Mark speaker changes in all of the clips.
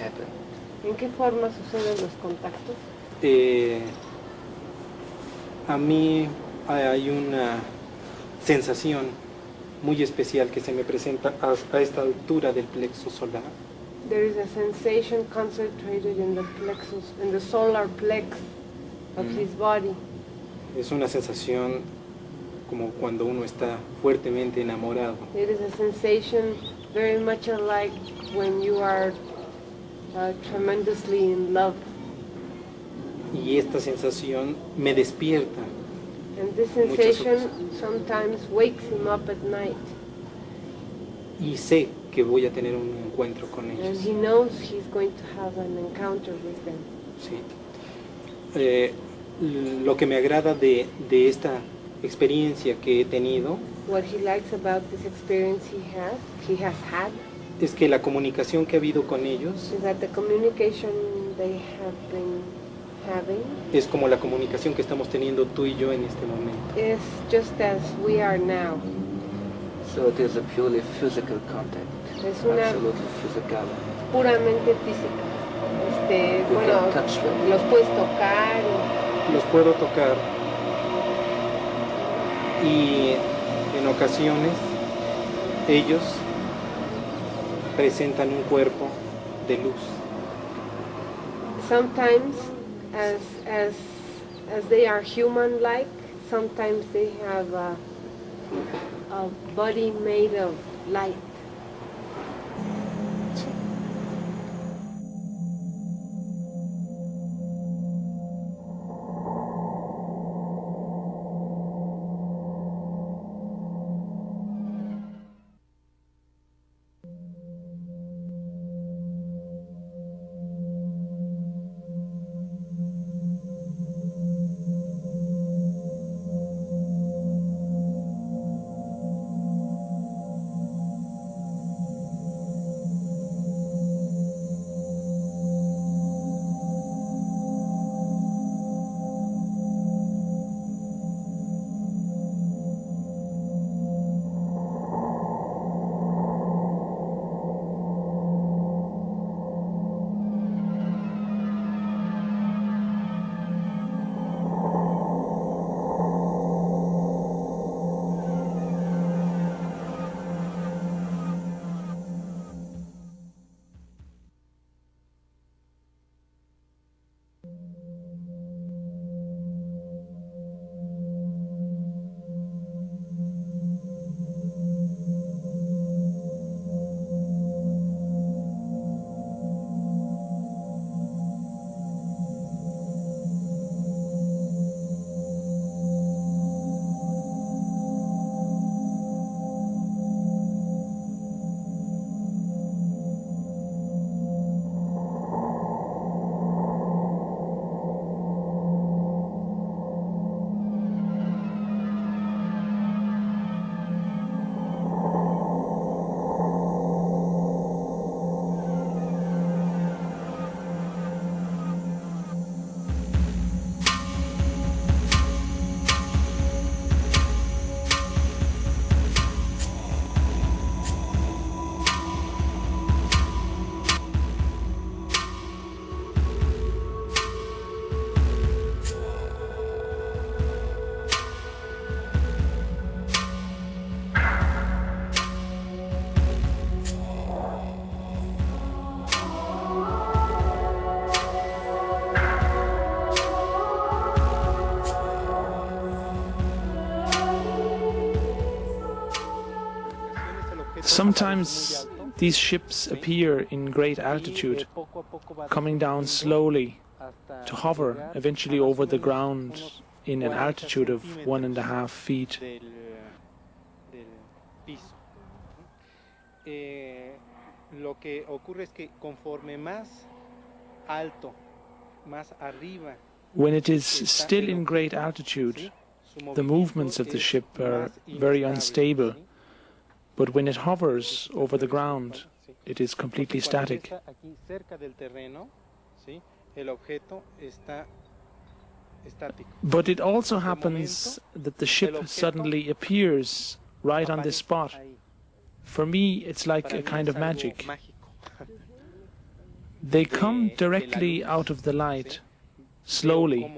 Speaker 1: happen?
Speaker 2: ¿En qué forma suceden los contactos?
Speaker 3: Eh, a mí hay una sensación muy especial que se me presenta a, a esta altura del plexo solar.
Speaker 2: There is a sensation concentrated in the plexus, in the solar plex of
Speaker 3: Mm.
Speaker 2: his body.
Speaker 3: Es una sensación como cuando uno está fuertemente enamorado.
Speaker 2: It is a sensation very much alike when you are uh, tremendously in love.
Speaker 3: Y esta sensación me despierta.
Speaker 2: And this sensation sometimes wakes him up at night.
Speaker 3: Y sé que voy a tener un encuentro con
Speaker 2: And
Speaker 3: ellos.
Speaker 2: he knows he's going to have an encounter with them.
Speaker 3: Sí. Eh, lo que me agrada de, de esta experiencia que he tenido
Speaker 2: What he likes about this experience he has, he has had,
Speaker 3: es que la comunicación que ha habido con ellos
Speaker 2: is that the communication they have been having
Speaker 3: es como la comunicación que estamos teniendo tú y yo en este momento.
Speaker 2: is just as we are now.
Speaker 1: So it is a purely physical contact,
Speaker 2: Es una
Speaker 1: absolutely physical.
Speaker 2: puramente física. Este,
Speaker 1: You
Speaker 2: bueno,
Speaker 1: can touch them.
Speaker 2: los puedes tocar y
Speaker 3: Los puedo tocar y en ocasiones ellos presentan un cuerpo de luz.
Speaker 2: sometimes as as as they are human like sometimes they have a, a body made of light
Speaker 4: Sometimes these ships appear in great altitude, coming down slowly to hover eventually over the ground in an altitude of one and a half feet.
Speaker 3: del, del piso. Lo que ocurre es que conforme más alto, más arriba,
Speaker 4: When it is still in great altitude, the movements of the ship are very unstable. But when it hovers over the ground, it is completely static.
Speaker 3: está aquí cerca del terreno, ¿sí? el objeto está estático.
Speaker 4: But it also happens that the ship suddenly appears right on this spot. For me, it's like a kind of magic. They come directly out of the light, slowly,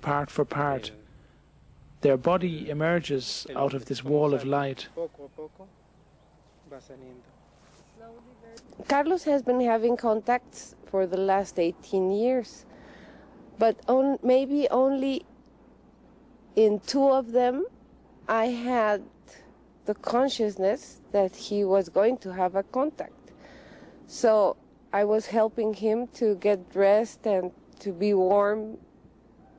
Speaker 4: part for part. Their body emerges out of this wall of light.
Speaker 2: Carlos has been having contacts for the last 18 years, but on, maybe only in two of them I had the consciousness that he was going to have a contact. So I was helping him to get dressed and to be warm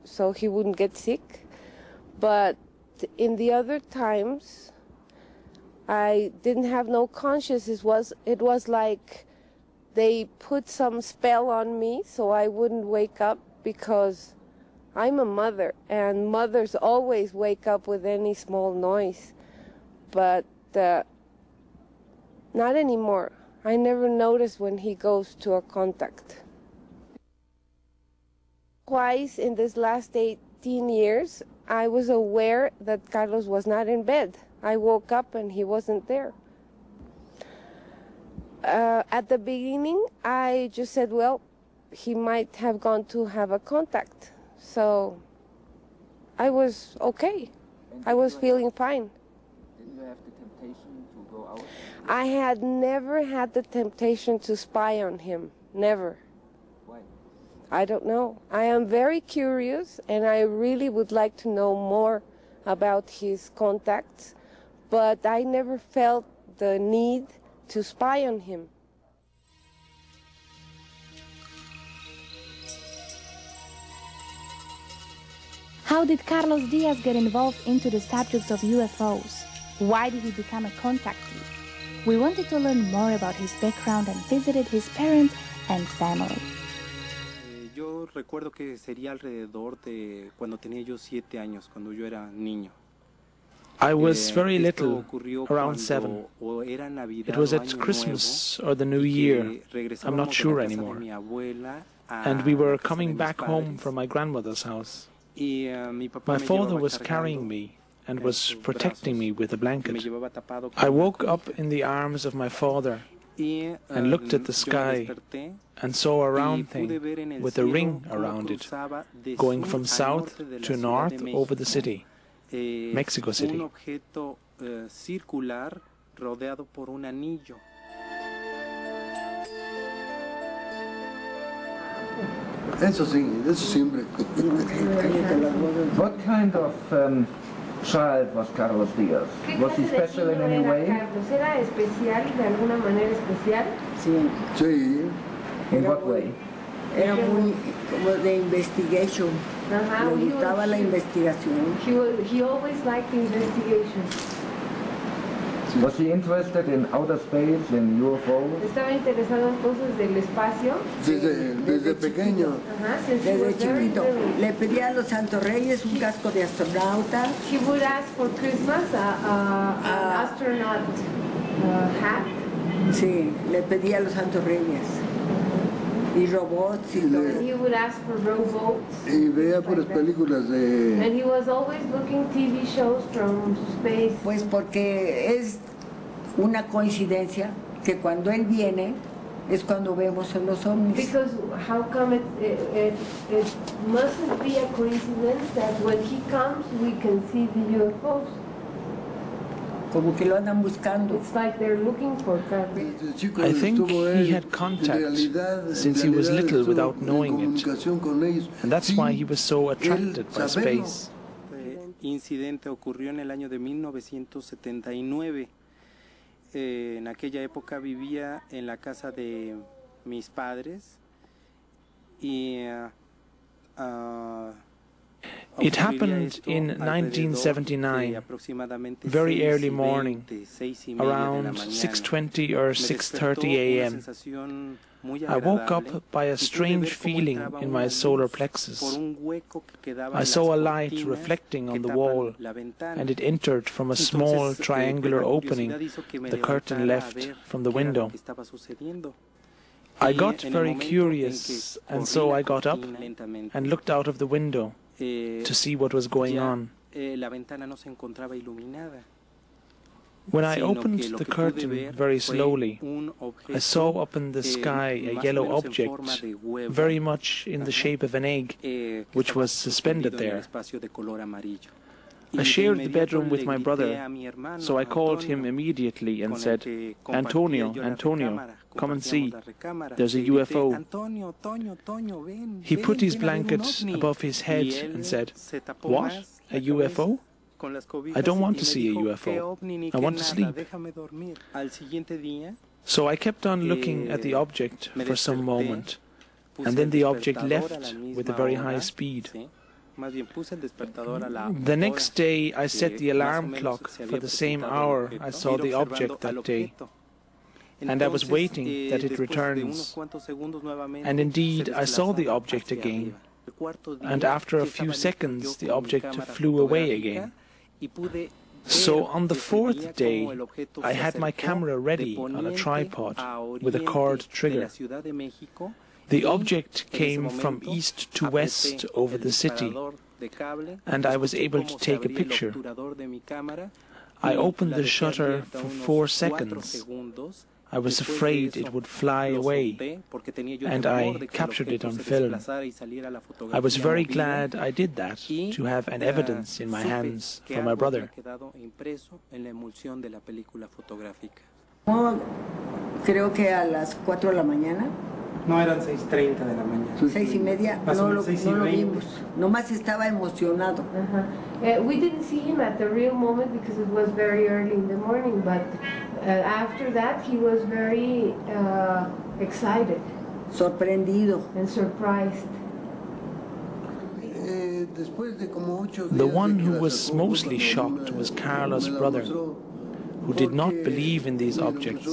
Speaker 2: so he wouldn't get sick. But in the other times, I didn't have no consciousness. It was, it was like they put some spell on me so I wouldn't wake up because I'm a mother and mothers always wake up with any small noise. But uh, not anymore. I never notice when he goes to a contact. Twice in this last 18 years, I was aware that Carlos was not in bed. I woke up and he wasn't there. Uh, at the beginning, I just said, well, he might have gone to have a contact. So I was okay. I was feeling fine.
Speaker 1: Didn't you have the temptation to go out?
Speaker 2: I had never had the temptation to spy on him. Never.
Speaker 1: Why?
Speaker 2: I don't know. I am very curious and I really would like to know more about his contacts, but I never felt the need to spy on him.
Speaker 5: How did Carlos Diaz get involved into the subjects of UFOs? Why did he become a contactee? We wanted to learn more about his background and visited his parents and family.
Speaker 3: Eh, Yo recuerdo que sería alrededor de cuando tenía yo siete años, cuando yo era niño.
Speaker 4: I was
Speaker 3: Eh,
Speaker 4: very little, around seven.
Speaker 3: o era Navidad
Speaker 4: It was at Christmas or the New Year. I'm not sure
Speaker 3: la casa de
Speaker 4: anymore.
Speaker 3: mi abuela a
Speaker 4: And we were
Speaker 3: la casa de
Speaker 4: coming back home from my grandmother's house.
Speaker 3: Eh,
Speaker 4: My father was carrying me and was protecting me with a blanket. I woke up in the arms of my father and looked at the sky and saw a round thing
Speaker 3: ver en el
Speaker 4: with a ring around it, going from south
Speaker 3: norte de la
Speaker 4: to north over the city.
Speaker 3: Eh,
Speaker 4: Mexico City.
Speaker 3: Un objeto eh, circular rodeado por un anillo.
Speaker 6: Eso sí, eso siempre.
Speaker 1: What kind of um, child was Carlos Diaz? Was he special in any way?
Speaker 2: Carlos? ¿Era especial de alguna manera especial?
Speaker 7: Sí,
Speaker 6: Sí,
Speaker 1: In what way?
Speaker 7: era muy como de investigation.
Speaker 2: Ajá,
Speaker 7: Le
Speaker 2: he was-
Speaker 7: gustaba la investigación.
Speaker 2: He, was, he always liked investigation.
Speaker 1: Was he interested in outer space, in UFOs?
Speaker 2: Estaba interesado en cosas del espacio.
Speaker 6: desde, desde pequeño.
Speaker 2: Ajá, since he
Speaker 7: Desde chiquito. Le pedía a los Santos Reyes un casco de astronauta.
Speaker 2: He would ask for Christmas a, a, an
Speaker 7: Ah.
Speaker 2: astronaut uh, hat.
Speaker 7: Sí, le pedía a los Santos Reyes. Y robots y
Speaker 6: Y le-
Speaker 2: he would ask for rowboats.
Speaker 6: Y veía
Speaker 2: like that.
Speaker 6: películas de.
Speaker 2: And he was always looking TV shows from space.
Speaker 7: Pues porque es una coincidencia que cuando él viene es cuando vemos a los ovnis.
Speaker 2: Because how come it, it, it, it mustn't be a coincidence that when he comes we can see the UFOs.
Speaker 7: Como que lo andan buscando.
Speaker 2: It's like they're looking for
Speaker 4: I think he had contact since he was little without knowing it. And that's
Speaker 6: Sí,
Speaker 4: why he was so attracted by space.
Speaker 3: Este incidente ocurrió en el año de 1979. Eh, en aquella época vivía en la casa de mis padres y eh, ah,
Speaker 4: It happened in 1979, very early morning,
Speaker 3: veinte, seis y media de la
Speaker 4: around 6:20 or 6:30 a.m. I woke up by a strange feeling in my solar plexus.
Speaker 3: un hueco que quedaba
Speaker 4: I saw a light reflecting on the wall, and it entered from a small triangular opening
Speaker 3: curiosidad hizo que me
Speaker 4: the curtain left from the
Speaker 3: qué era lo
Speaker 4: window.
Speaker 3: que estaba sucediendo.
Speaker 4: I got very curious, and so I got up and looked out of the window to see what was going on.
Speaker 3: eh, la ventana no se encontraba iluminada.
Speaker 4: When I opened the curtain very slowly, I saw up in the
Speaker 3: eh,
Speaker 4: sky a yellow object,
Speaker 3: forma de huevo,
Speaker 4: very much in the shape of an egg,
Speaker 3: eh,
Speaker 4: which was suspended
Speaker 3: suspendido en el
Speaker 4: there. I shared the bedroom with my brother,
Speaker 3: a mi hermano,
Speaker 4: so I called him immediately and said, Antonio, Antonio, come and see. There's a UFO.
Speaker 3: Antonio, Toño, Toño, ven,
Speaker 4: He put his
Speaker 3: ven a ver un
Speaker 4: blanket above his head and said, What? A UFO? I don't want to see a UFO.
Speaker 3: "¿Qué ovni ni
Speaker 4: I want to sleep."
Speaker 3: déjame dormir. Al siguiente día
Speaker 4: So I kept on looking at the
Speaker 3: Eh,
Speaker 4: object for some moment, and then the object
Speaker 3: despertador a la
Speaker 4: left with a very high speed.
Speaker 3: ¿Sí? Más bien puse el despertador a la
Speaker 4: The next day I set the alarm clock for the same hour I saw the object that day. And I was waiting
Speaker 3: eh,
Speaker 4: that it
Speaker 3: después de unos
Speaker 4: returns.
Speaker 3: cuantos segundos nuevamente,
Speaker 4: And indeed, I saw the object again.
Speaker 3: arriba. El cuarto día,
Speaker 4: And after a few seconds, the object flew away again. So on the fourth day,
Speaker 3: cómo el objeto
Speaker 4: I had my camera ready on a tripod with a cord trigger.
Speaker 3: Ciudad de México,
Speaker 4: The object came from east to west over the city,
Speaker 3: disparador de cable,
Speaker 4: and I was able to take a picture.
Speaker 3: obturador de mi cámara,
Speaker 4: I
Speaker 3: y
Speaker 4: opened the shutter for four seconds. I was afraid it would fly away,
Speaker 3: solté porque tenía yo
Speaker 4: and I
Speaker 3: de que el
Speaker 4: captured it on film.
Speaker 3: desplazara y saliera la
Speaker 4: I was very glad I did that to have an evidence in my hands for my brother.
Speaker 3: había quedado impreso en la emulsión de la película fotográfica.
Speaker 7: No, creo que a las 4 de la mañana,
Speaker 3: No, eran 6.30 de la mañana.
Speaker 7: seis y media,
Speaker 3: Más
Speaker 7: no, lo,
Speaker 3: seis y
Speaker 7: no lo vimos. Nomás estaba emocionado.
Speaker 2: Uh-huh. Uh, we didn't see him at the real moment because it was very early in the morning, but uh, after that he was very uh, excited
Speaker 7: sorprendido.
Speaker 2: and surprised.
Speaker 6: Eh, después de como ocho
Speaker 4: The one who was mostly shocked was
Speaker 6: cuando
Speaker 4: Carlos' brother, who did not believe in these objects.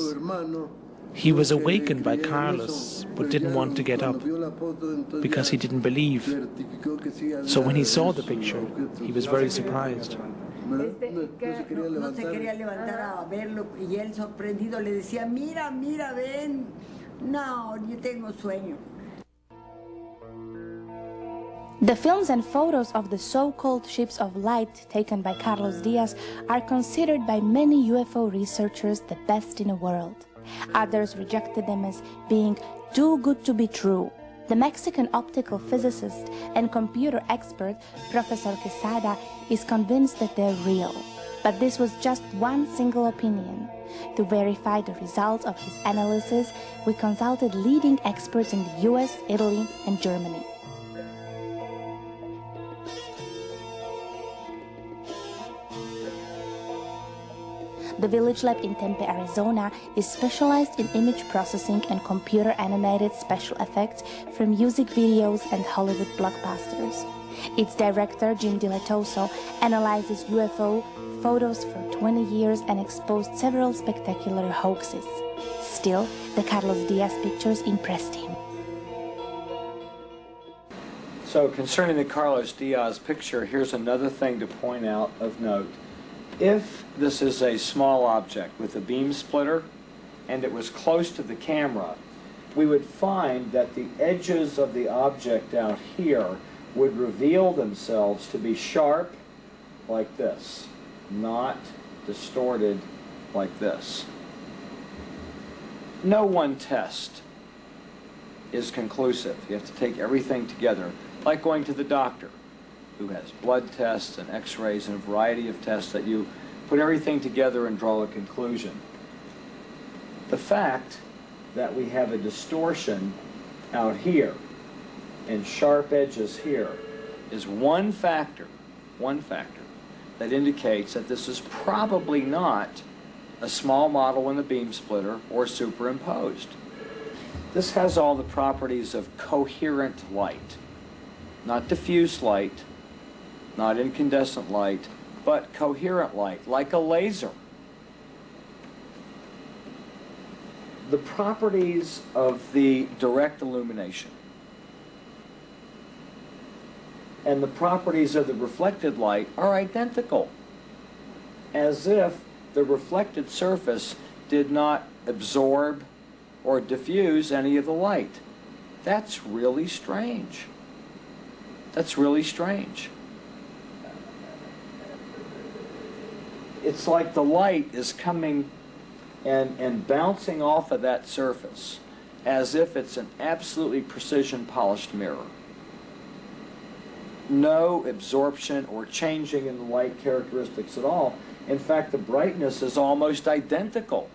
Speaker 6: Mostró hermano,
Speaker 4: He was awakened by Carlos, but didn't want to get up
Speaker 6: vio la foto, entonces
Speaker 4: because he didn't believe.
Speaker 6: certificó que sí
Speaker 4: So when he saw the picture, he was very surprised.
Speaker 6: No, no-
Speaker 2: Este,
Speaker 6: no se quería
Speaker 7: No se
Speaker 6: levantar.
Speaker 7: quería levantar a verlo y él sorprendido le decía, mira, mira, ven. No, yo tengo sueño.
Speaker 5: The films and photos of the so called ships of light taken by Carlos Diaz are considered by many UFO researchers the best in the world. Others rejected them as being too good to be true. The Mexican optical physicist and computer expert Professor Quesada is convinced that they're real. But this was just one single opinion. To verify the results of his analysis, we consulted leading experts in the US, Italy, and Germany. The Village Lab in Tempe, Arizona is specialized in image processing and computer animated special effects for music videos and Hollywood blockbusters. Its director, Jim Dilettoso, analyzes UFO photos for 20 years and exposed several spectacular hoaxes. Still, the Carlos Diaz pictures impressed him.
Speaker 8: So concerning the Carlos Diaz picture, here's another thing to point out of note. If this is a small object with a beam splitter and it was close to the camera, we would find that the edges of the object out here would reveal themselves to be sharp like this, not distorted like this. No one test is conclusive. You have to take everything together, like going to the doctor, who has blood tests and x-rays and a variety of tests that you put everything together and draw a conclusion. The fact that we have a distortion out here and sharp edges here is one factor, one factor that indicates that this is probably not a small model in the beam splitter or superimposed. This has all the properties of coherent light, not diffuse light, not incandescent light, but coherent light, like a laser. The properties of the direct illumination and the properties of the reflected light are identical, as if the reflected surface did not absorb or diffuse any of the light. That's really strange. That's really strange. It's like the light is coming and, and bouncing off of that surface as if it's an absolutely precision polished mirror. No absorption or changing in the light characteristics at all. In fact, the brightness is almost identical.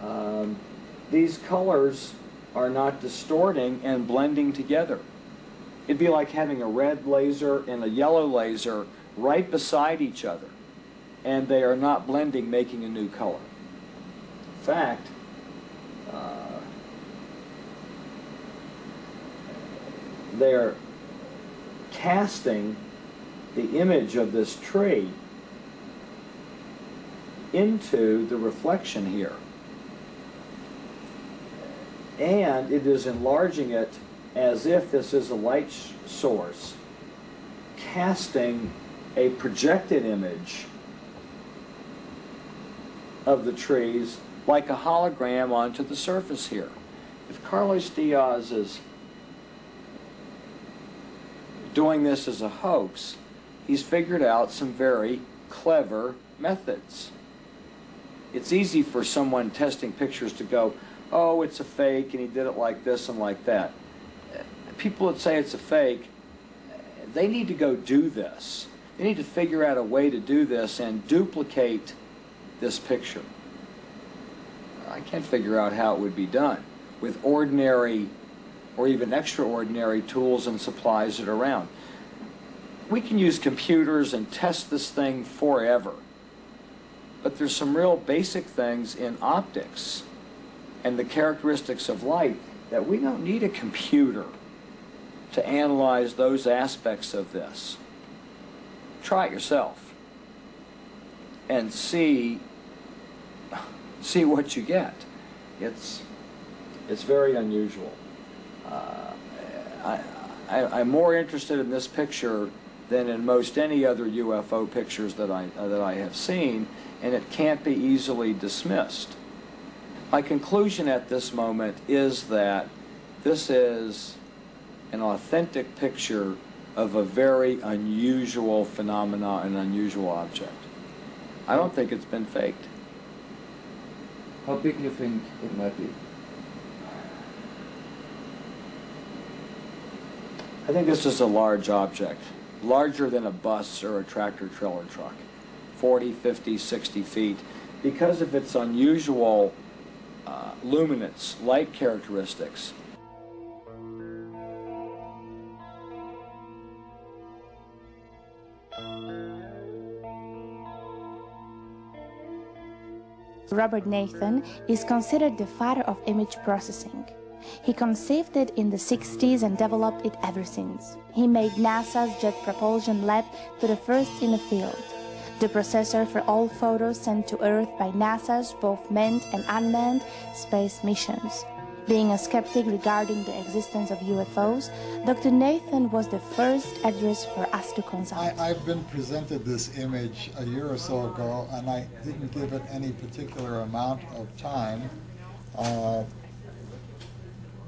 Speaker 8: Um, these colors are not distorting and blending together. It'd be like having a red laser and a yellow laser right beside each other, and they are not blending, making a new color. In fact, uh, they're casting the image of this tree into the reflection here. And it is enlarging it as if this is a light source, casting a projected image of the trees like a hologram onto the surface here. If Carlos Diaz is doing this as a hoax, he's figured out some very clever methods. It's easy for someone testing pictures to go, oh, it's a fake, and he did it like this and like that. People that say it's a fake, they need to go do this. They need to figure out a way to do this and duplicate this picture. I can't figure out how it would be done with ordinary or even extraordinary tools and supplies that are around. We can use computers and test this thing forever. But there's some real basic things in optics and the characteristics of light that we don't need a computer to analyze those aspects of this. Try it yourself and see see what you get. It's it's very unusual. Uh, I, I, I'm more interested in this picture than in most any other UFO pictures that I uh, that I have seen, and it can't be easily dismissed. My conclusion at this moment is that this is an authentic picture of a very unusual phenomena, an unusual object. I don't think it's been faked.
Speaker 1: How big do you think it might be?
Speaker 8: I think this is a large object, larger than a bus or a tractor trailer truck, 40, 50, 60 feet, because of its unusual uh, luminance, light characteristics.
Speaker 5: Robert Nathan is considered the father of image processing. He conceived it in the 60s and developed it ever since. He made NASA's Jet Propulsion Lab to the first in the field, the processor for all photos sent to Earth by NASA's both manned and unmanned space missions. Being a skeptic regarding the existence of UFOs, Dr. Nathan was the first address for us to consult.
Speaker 9: I, have been presented this image a year or so ago, and I didn't give it any particular amount of time. Uh,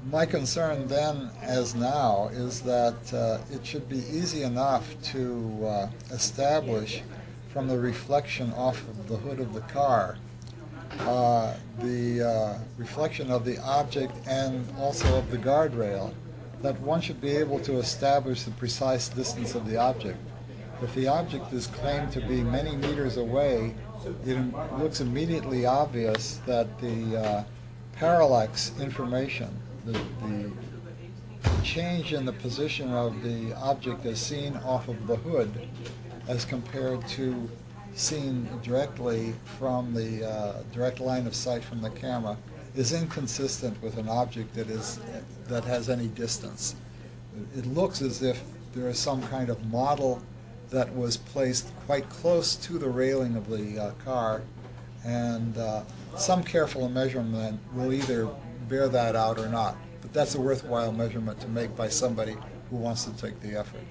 Speaker 9: my concern then, as now, is that uh, it should be easy enough to uh, establish from the reflection off of the hood of the car uh, the uh, reflection of the object and also of the guardrail, that one should be able to establish the precise distance of the object. If the object is claimed to be many meters away, it looks immediately obvious that the uh, parallax information, the, the change in the position of the object as seen off of the hood as compared to seen directly from the uh, direct line of sight from the camera is inconsistent with an object that is that has any distance. It looks as if there is some kind of model that was placed quite close to the railing of the uh, car, and uh, some careful measurement will either bear that out or not. But that's a worthwhile measurement to make by somebody who wants to take the effort.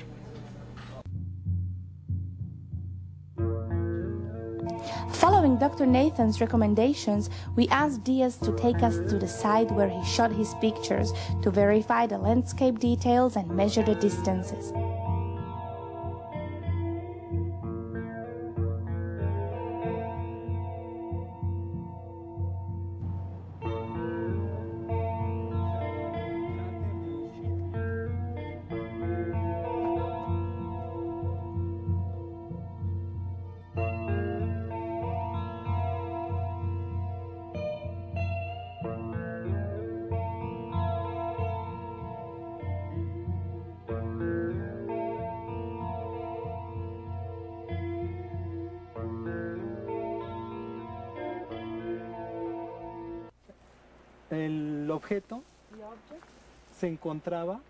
Speaker 5: Following Dr. Nathan's recommendations, we asked Diaz to take us to the site where he shot his pictures to verify the landscape details and measure the distances.
Speaker 3: Objeto se encontraba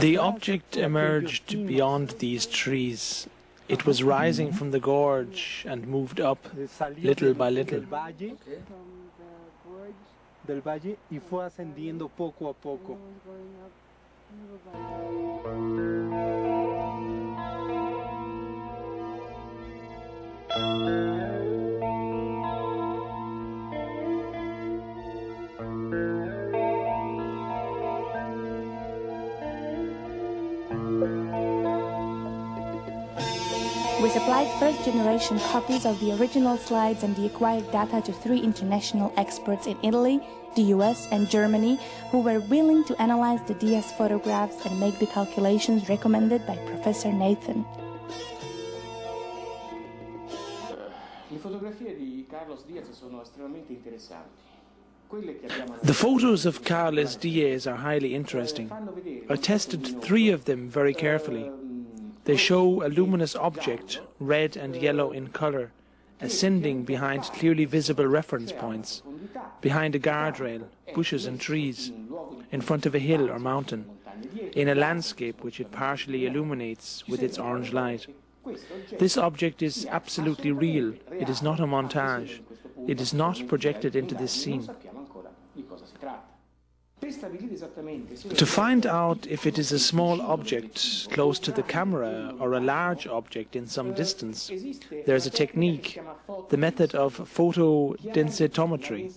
Speaker 4: The object emerged beyond these trees. It was rising from the gorge and moved up eh, little by little.
Speaker 3: del valle, y fue ascendiendo poco a poco.
Speaker 5: First generation copies of the original slides and the acquired data to three international experts in Italy, the US, and Germany who were willing to analyze the Diaz photographs and make the calculations recommended by Professor Nathan.
Speaker 10: Uh, le fotografie di Carlos Diaz sono estremamente interessanti. Quelle che abbiamo
Speaker 4: The photos of Carlos Diaz are highly interesting. I tested three of them very carefully. They show a luminous object, red and yellow in colour, ascending behind clearly visible reference points, behind a guardrail, bushes and trees, in front of a hill or mountain, in a landscape which it partially illuminates with its orange light. This object is absolutely real. It is not a montage. It is not projected into this scene. To find out if it is a small object close to the camera or a large object in some distance, there is a technique, the method of photodensitometry.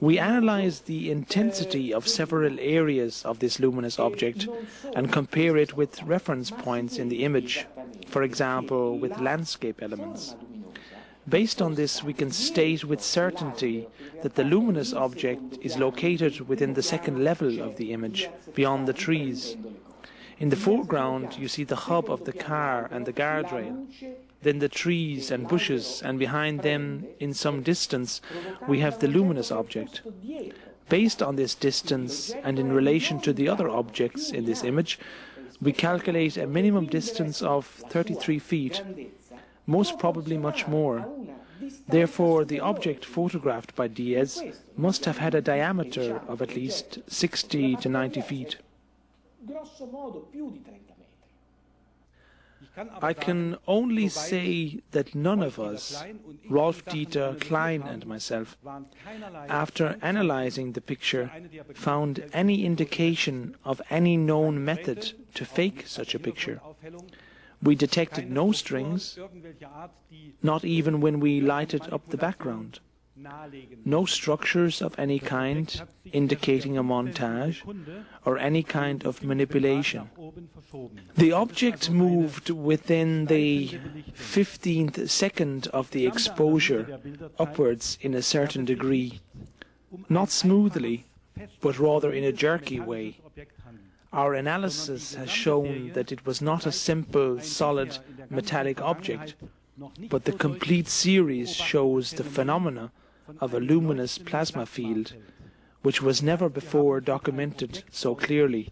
Speaker 4: We analyze the intensity of several areas of this luminous object and compare it with reference points in the image, for example, with landscape elements. Based on this, we can state with certainty that the luminous object is located within the second level of the image, beyond the trees. In the foreground, you see the hub of the car and the guardrail, then the trees and bushes, and behind them, in some distance, we have the luminous object. Based on this distance and in relation to the other objects in this image, we calculate a minimum distance of 33 feet, most probably much more. Therefore, the object photographed by Diaz must have had a diameter of at least 60 to 90 feet.
Speaker 10: grosso modo più di 30 metri.
Speaker 4: I can only say that none of us, Rolf Dieter, Klein, and myself, after analyzing the picture, found any indication of any known method to fake such a picture. We detected no strings, not even when we lighted up the background. No structures of any kind indicating a montage or any kind of manipulation. The object moved within the 15th second of the exposure upwards in a certain degree, not smoothly, but rather in a jerky way. Our analysis has shown that it was not a simple, solid, metallic object, but the complete series shows the phenomena of a luminous plasma field, which was never before documented so clearly.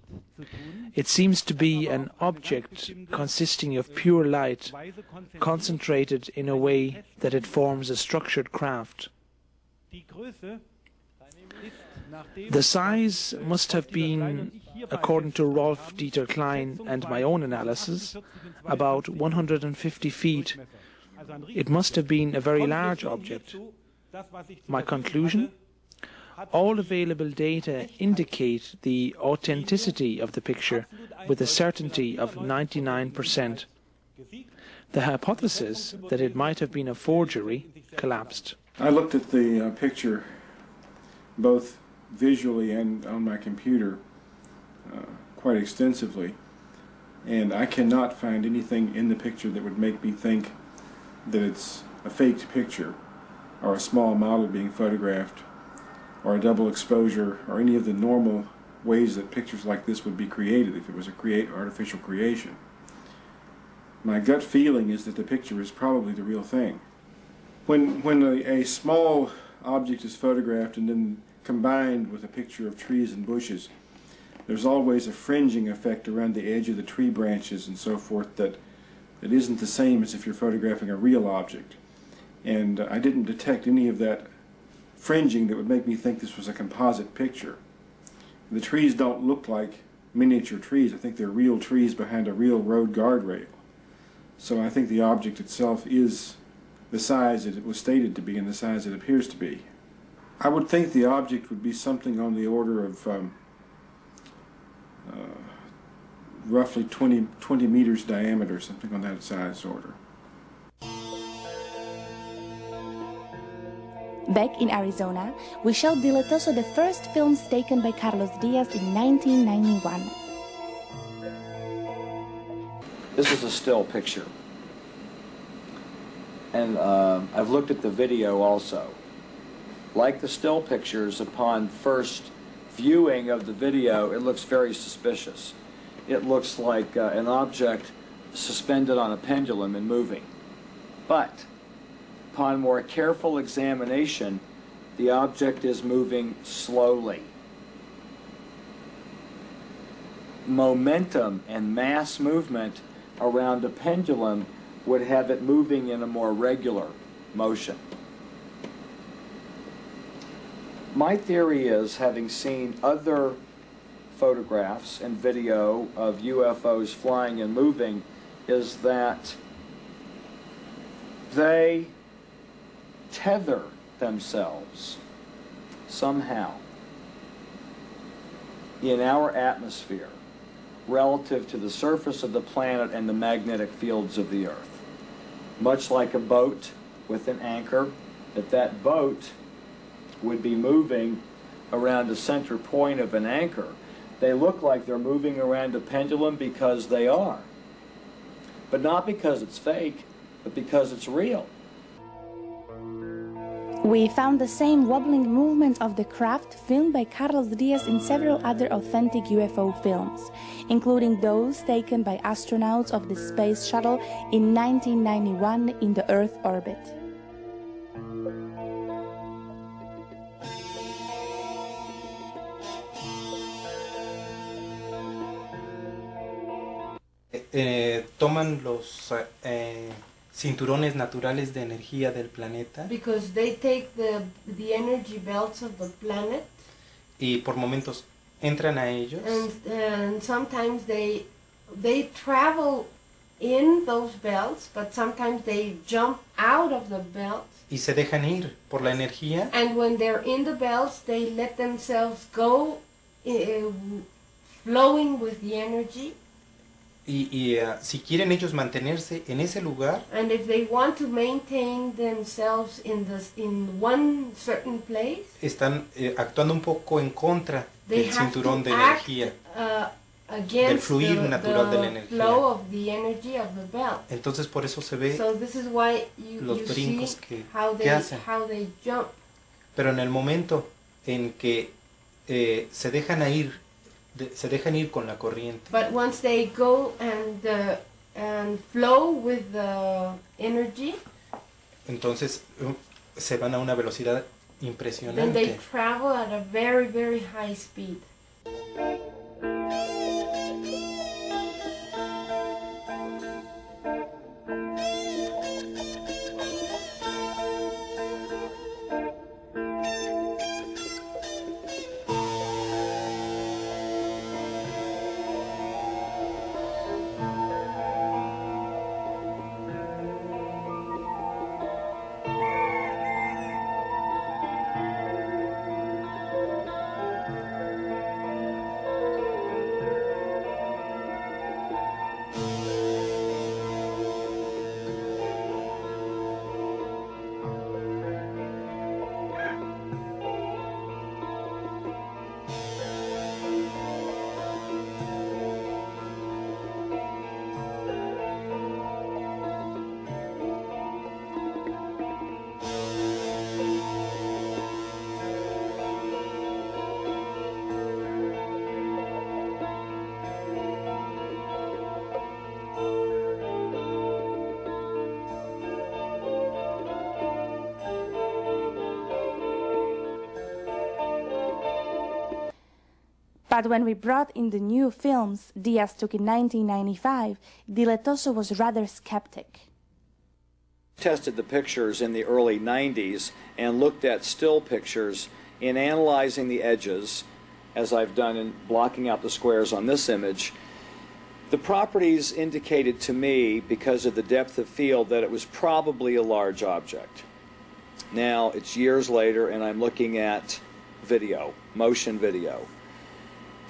Speaker 4: It seems to be an object consisting of pure light, concentrated in a way that it forms a structured craft. The size must have been, according to Rolf Dieter Klein and my own analysis, about 150 feet. It must have been a very large object. My conclusion? All available data indicate the authenticity of the picture with a certainty of 99%. The hypothesis that it might have been a forgery collapsed.
Speaker 11: I looked at the uh, picture both visually and on my computer uh, quite extensively, and I cannot find anything in the picture that would make me think that it's a faked picture or a small model being photographed or a double exposure or any of the normal ways that pictures like this would be created if it was a create artificial creation. My gut feeling is that the picture is probably the real thing. When, when a, a small object is photographed and then combined with a picture of trees and bushes, there's always a fringing effect around the edge of the tree branches and so forth that, that isn't the same as if you're photographing a real object. And uh, I didn't detect any of that fringing that would make me think this was a composite picture. The trees don't look like miniature trees. I think they're real trees behind a real road guardrail. So I think the object itself is the size that it was stated to be and the size it appears to be. I would think the object would be something on the order of um, roughly 20, 20 meters diameter, something on that size order.
Speaker 5: Back in Arizona, we showed Dilettoso the first films taken by Carlos Diaz in 1991.
Speaker 8: This is a still picture. And uh, I've looked at the video also. Like the still pictures, upon first viewing of the video, it looks very suspicious. It looks like uh, an object suspended on a pendulum and moving. But upon more careful examination, the object is moving slowly. Momentum and mass movement around a pendulum would have it moving in a more regular motion. My theory is, having seen other photographs and video of UFOs flying and moving, is that they tether themselves somehow in our atmosphere relative to the surface of the planet and the magnetic fields of the earth. Much like a boat with an anchor, that that boat would be moving around the center point of an anchor. They look like they're moving around a pendulum because they are. But not because it's fake, but because it's real.
Speaker 5: We found the same wobbling movement of the craft filmed by Carlos Diaz in several other authentic UFO films, including those taken by astronauts of the Space Shuttle in 1991 in the Earth orbit.
Speaker 3: Eh, toman los eh, cinturones naturales de energía del planeta
Speaker 2: Because they take the, the energy belts of the planet
Speaker 3: y por momentos entran a ellos
Speaker 2: and, and sometimes they they travel in those belts, but sometimes they jump out of the belts.
Speaker 3: y se dejan ir por la energía
Speaker 2: And when they're in the belts, they let themselves go, uh, flowing with the energy.
Speaker 3: Y, y, eh, si quieren ellos mantenerse en ese lugar
Speaker 2: And if they want to maintain themselves in this in one certain place,
Speaker 3: están eh, actuando un poco en contra
Speaker 2: they
Speaker 3: del cinturón de
Speaker 2: act
Speaker 3: energía.
Speaker 2: uh, against
Speaker 3: fluir
Speaker 2: the,
Speaker 3: natural de la energía.
Speaker 2: flow of the energy of the belt.
Speaker 3: Entonces por eso se ve,
Speaker 2: So this is why you,
Speaker 3: los
Speaker 2: you
Speaker 3: brincos que-
Speaker 2: how
Speaker 3: que
Speaker 2: they
Speaker 3: hacen.
Speaker 2: how they jump.
Speaker 3: pero en el momento en que eh, se dejan a ir, de- se dejan ir con la corriente,
Speaker 2: But once they go and uh, and flow with the energy,
Speaker 3: entonces um, se van a una velocidad
Speaker 2: then they
Speaker 3: impresionante.
Speaker 2: travel at a very very high speed.
Speaker 5: But when we brought in the new films Diaz took in 1995, Dilettoso was rather skeptic.
Speaker 8: tested the pictures in the early 90s and looked at still pictures in analyzing the edges, as I've done in blocking out the squares on this image. The properties indicated to me, because of the depth of field, that it was probably a large object. Now, it's years later, and I'm looking at video, motion video.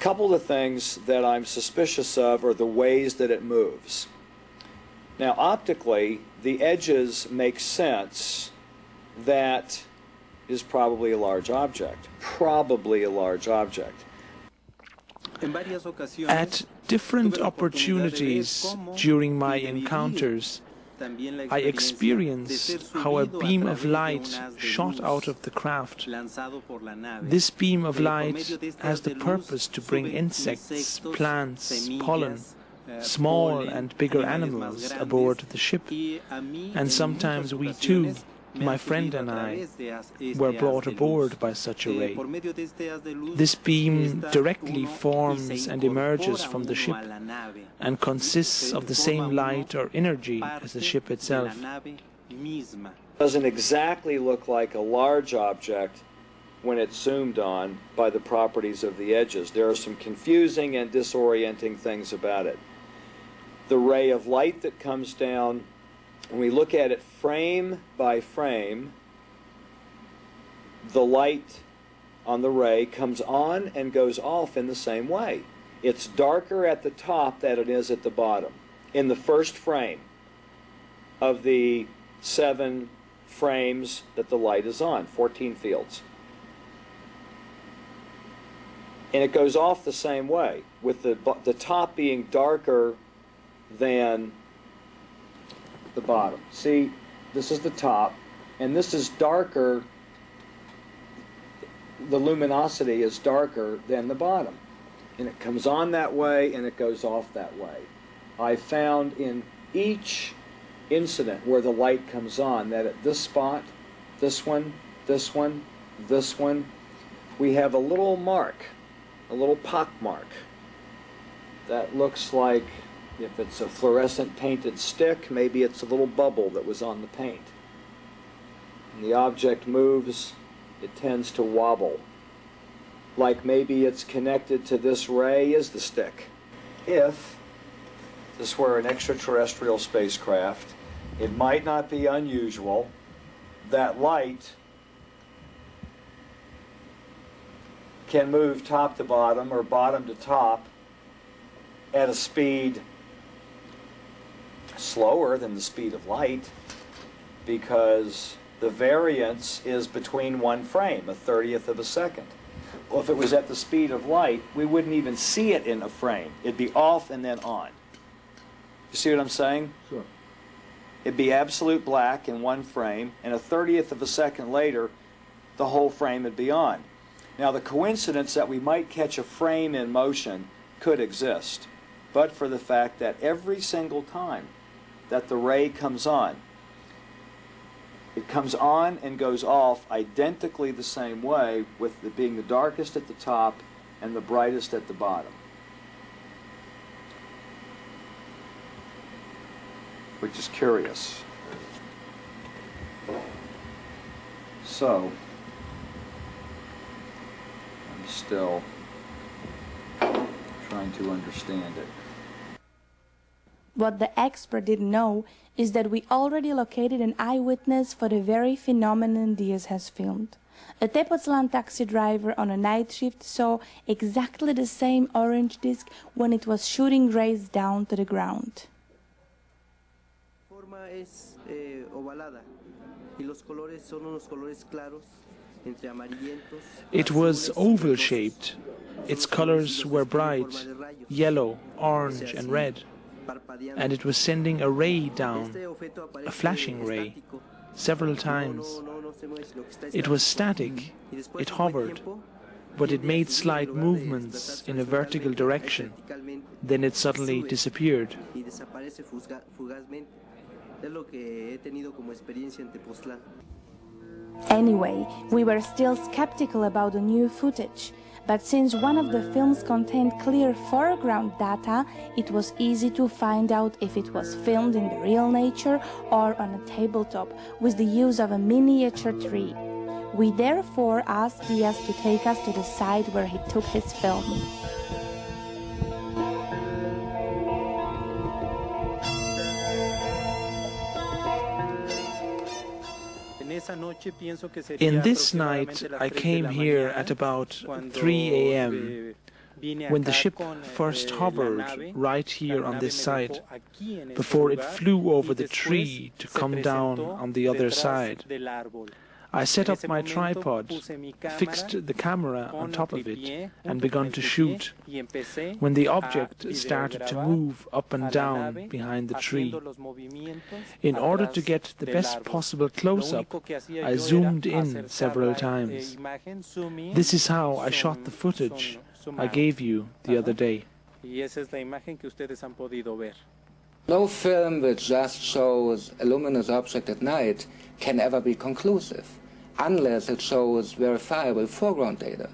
Speaker 8: Couple of things that I'm suspicious of are the ways that it moves. Now, optically, the edges make sense that is probably a large object. Probably a large object.
Speaker 4: At different opportunities during my encounters, I experienced how a beam of light shot out of the craft. This beam of light has the purpose to bring insects, plants, pollen, small and bigger animals aboard the ship. And sometimes we too, my friend and I, were brought aboard by such a ray. This beam directly forms and emerges from the ship and consists of the same light or energy as the ship itself.
Speaker 8: Doesn't exactly look like a large object when it's zoomed on by the properties of the edges. There are some confusing and disorienting things about it. The ray of light that comes down when we look at it frame by frame, the light on the ray comes on and goes off in the same way. It's darker at the top than it is at the bottom. In the first frame of the seven frames that the light is on, 14 fields. And it goes off the same way, with the, the top being darker than the bottom. See, this is the top, and this is darker, the luminosity is darker than the bottom. And it comes on that way and it goes off that way. I found in each incident where the light comes on that at this spot, this one, this one, this one, we have a little mark, a little pock mark that looks like if it's a fluorescent painted stick, maybe it's a little bubble that was on the paint. When the object moves, it tends to wobble. Like maybe it's connected to this ray is the stick. If this were an extraterrestrial spacecraft, it might not be unusual that light can move top to bottom or bottom to top at a speed slower than the speed of light because the variance is between one frame, a 30th of a second. Well, if it was at the speed of light, we wouldn't even see it in a frame. It'd be off and then on. You see what I'm saying?
Speaker 1: Sure.
Speaker 8: It'd be absolute black in one frame, and a 30th of a second later, the whole frame would be on. Now, the coincidence that we might catch a frame in motion could exist, but for the fact that every single time that the ray comes on. It comes on and goes off identically the same way, with it being the darkest at the top and the brightest at the bottom. Which is curious. So, I'm still trying to understand it.
Speaker 5: What the expert didn't know is that we already located an eyewitness for the very phenomenon Diaz has filmed. A Tepoztlan taxi driver on a night shift saw exactly the same orange disc when it was shooting rays down to the ground.
Speaker 12: forma es eh, ovalada y los colores son unos colores claros entre amarillentos.
Speaker 4: It was oval shaped. Its colors were bright yellow, orange, and red. And it was sending a ray down, a flashing ray, several times. It was static, it hovered, but it made slight movements in a vertical direction. Then it suddenly disappeared.
Speaker 5: Anyway, we were still skeptical about the new footage. But since one of the films contained clear foreground data, it was easy to find out if it was filmed in the real nature or on a tabletop with the use of a miniature tree. We therefore asked Diaz to take us to the site where he took his film.
Speaker 4: In this night, I came here at about 3 a.m. when the ship first hovered right here on this side before it flew over the tree to come down on the other side. I set up my tripod, fixed the camera on top of it, and begun to shoot when the object started to move up and down behind the tree. In order to get the best possible close-up, I zoomed in several times. This is how I shot the footage I gave you the other day.
Speaker 13: No film which just shows a luminous object at night can ever be conclusive unless it shows verifiable foreground data.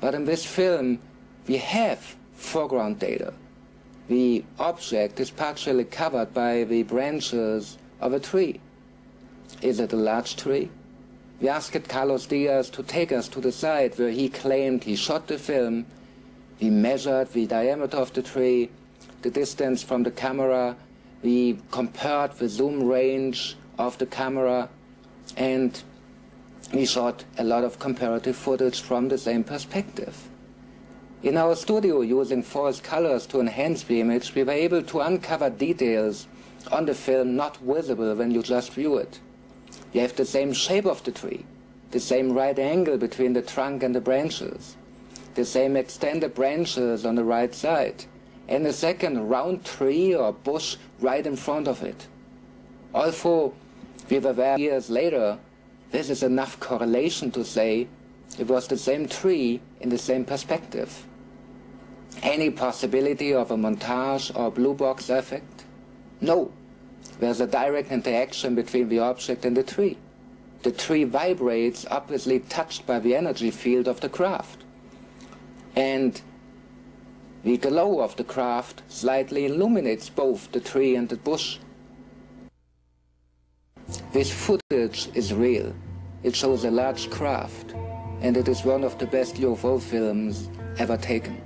Speaker 13: But in this film, we have foreground data. The object is partially covered by the branches of a tree. Is it a large tree? We asked Carlos Diaz to take us to the site where he claimed he shot the film. We measured the diameter of the tree, the distance from the camera, we compared the zoom range of the camera, and we shot a lot of comparative footage from the same perspective. In our studio, using false colors to enhance the image, we were able to uncover details on the film not visible when you just view it. You have the same shape of the tree, the same right angle between the trunk and the branches, the same extended branches on the right side, and a second round tree or bush right in front of it. Although we were there years later this is enough correlation to say it was the same tree in the same perspective. Any possibility of a montage or blue box effect? No. There's a direct interaction between the object and the tree. The tree vibrates, obviously touched by the energy field of the craft. And the glow of the craft slightly illuminates both the tree and the bush. This footage is real. It shows a large craft, and it is one of the best UFO films ever taken.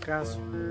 Speaker 3: Caso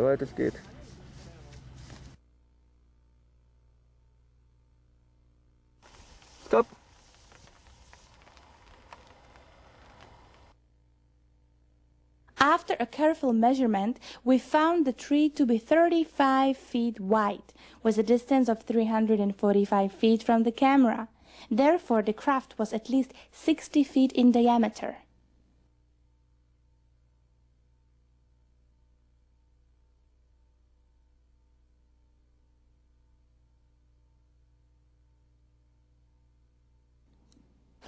Speaker 1: soweit es geht. Stop!
Speaker 5: After a careful measurement, we found the tree to be 35 feet wide, with a distance of 345 feet from the camera. Therefore, the craft was at least 60 feet in diameter.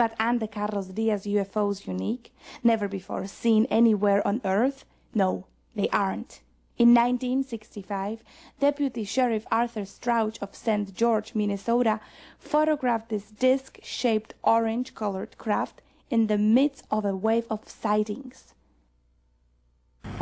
Speaker 5: But and the Carlos Diaz UFOs unique, never before seen anywhere on Earth? No, they aren't. In 1965, Deputy Sheriff Arthur Strauch of St. George, Minnesota, photographed this disc-shaped orange-colored craft in the midst of a wave of sightings.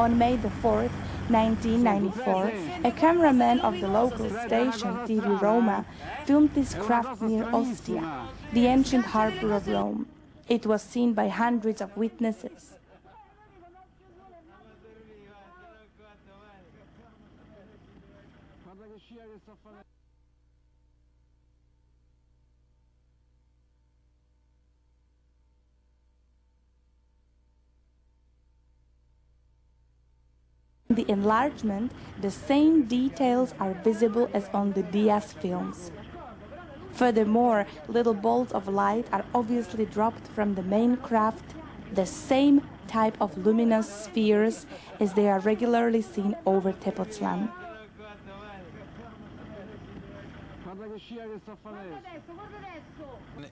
Speaker 5: On May the 4th, 1994, a cameraman of the local station TV Roma filmed this craft near Ostia, the ancient harbor of Rome. It was seen by hundreds of witnesses. In the enlargement, the same details are visible as on the Diaz films. Furthermore, little bolts of light are obviously dropped from the main craft, the same type of luminous spheres as they are regularly seen over Tepoztlan.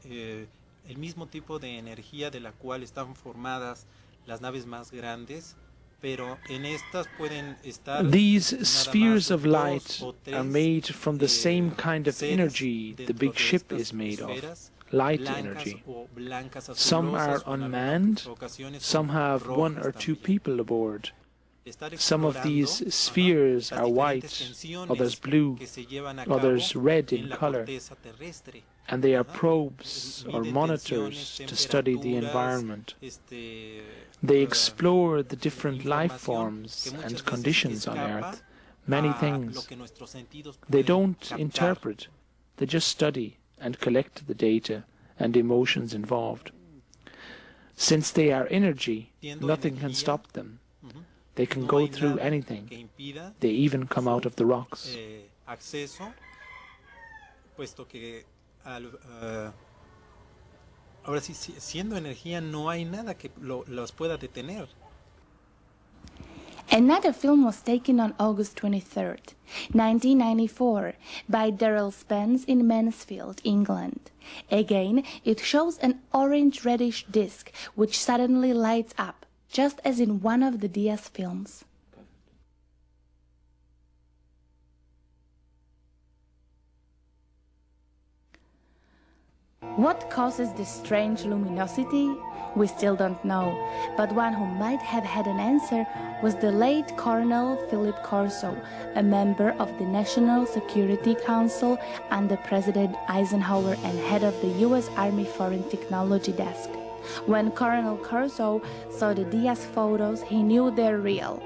Speaker 3: Eh, el mismo tipo de energía de la cual están formadas las naves más grandes, pero en estas pueden estar
Speaker 4: These spheres of light are made from the same kind of energy the big ship is made of, light energy. Some are unmanned, some have one or two people aboard. Some of these spheres are white, others blue, others red in color, and they are probes or monitors to study the environment. They explore the different life forms and conditions on Earth, many things. They don't interpret, they just study and collect the data and emotions involved. Since they are energy, nothing can stop them. They can go through anything. They even come out of the rocks.
Speaker 3: puesto que al, uh, ahora sí, siendo energía no hay nada que lo, los pueda detener.
Speaker 5: Another film was taken on August 23rd, 1994, by Daryl Spence in Mansfield, England. Again, it shows an orange-reddish disc which suddenly lights up, just as in one of the Diaz films. What causes this strange luminosity? We still don't know, but one who might have had an answer was the late Colonel Philip Corso, a member of the National Security Council under President Eisenhower and head of the U.S. Army Foreign Technology Desk. When Colonel Corso saw the Diaz photos, he knew they're real.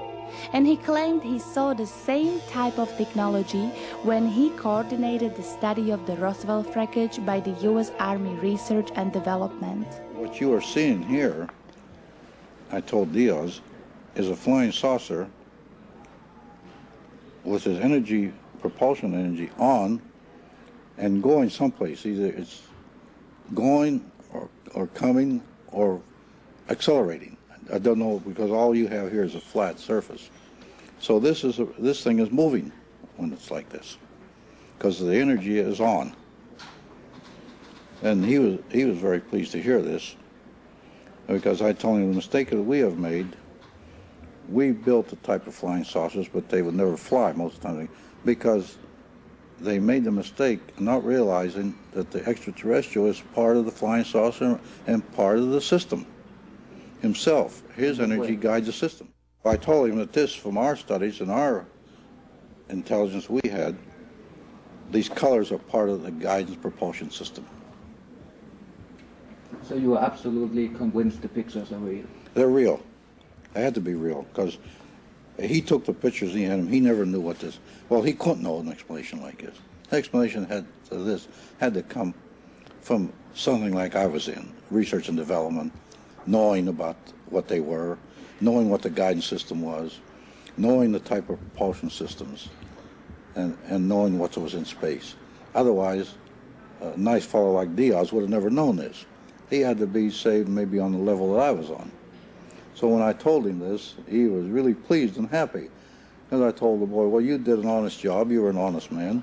Speaker 5: And he claimed he saw the same type of technology when he coordinated the study of the Roswell wreckage by the U.S. Army Research and Development.
Speaker 14: What you are seeing here, I told Diaz, is a flying saucer with its energy, propulsion energy on and going someplace. Either it's going or, or coming or accelerating. I don't know because all you have here is a flat surface. So this is a, this thing is moving when it's like this because the energy is on. And he was he was very pleased to hear this because I told him the mistake that we have made. We built a type of flying saucers, but they would never fly most of the time because they made the mistake of not realizing that the extraterrestrial is part of the flying saucer and part of the system himself. His energy guides the system. I told him that this, from our studies and our intelligence we had, these colors are part of the guidance propulsion system.
Speaker 13: So you are absolutely convinced the pictures are real?
Speaker 14: They're real. They had to be real because he took the pictures and he had them. He never knew what this. Well, he couldn't know an explanation like this. The explanation had to this had to come from something like I was in research and development, knowing about what they were, knowing what the guidance system was, knowing the type of propulsion systems, and, and knowing what was in space. Otherwise, a nice fellow like Diaz would have never known this. He had to be saved maybe on the level that I was on. So when I told him this, he was really pleased and happy. Because I told the boy, well, you did an honest job. You were an honest man.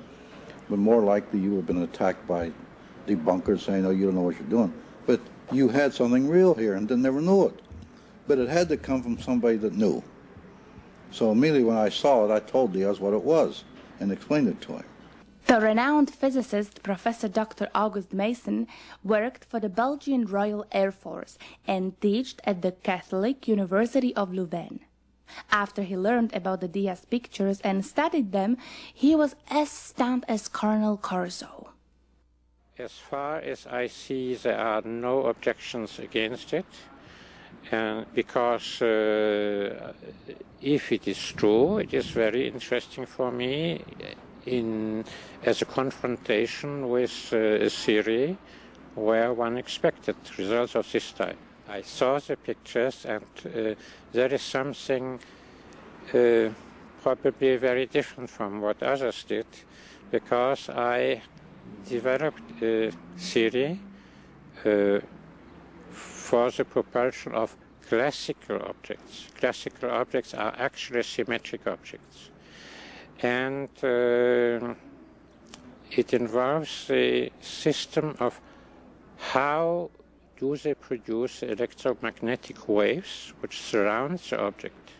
Speaker 14: But more likely you have been attacked by debunkers saying, oh, you don't know what you're doing. But you had something real here and never knew it. But it had to come from somebody that knew. So immediately when I saw it, I told Diaz what it was and explained it to him.
Speaker 5: The renowned physicist Professor Dr. August Meessen worked for the Belgian Royal Air Force and taught at the Catholic University of Louvain. After he learned about the Diaz pictures and studied them, he was as stunned as Colonel Corso.
Speaker 15: As far as I see, there are no objections against it, and because uh, if it is true, it is very interesting for me in as a confrontation with uh, a theory where one expected results of this type. I saw the pictures, and uh, there is something uh, probably very different from what others did, because I developed a theory uh, for the propulsion of classical objects. Classical objects are actually symmetric objects. And uh, it involves a system of how do they produce electromagnetic waves which surround the object.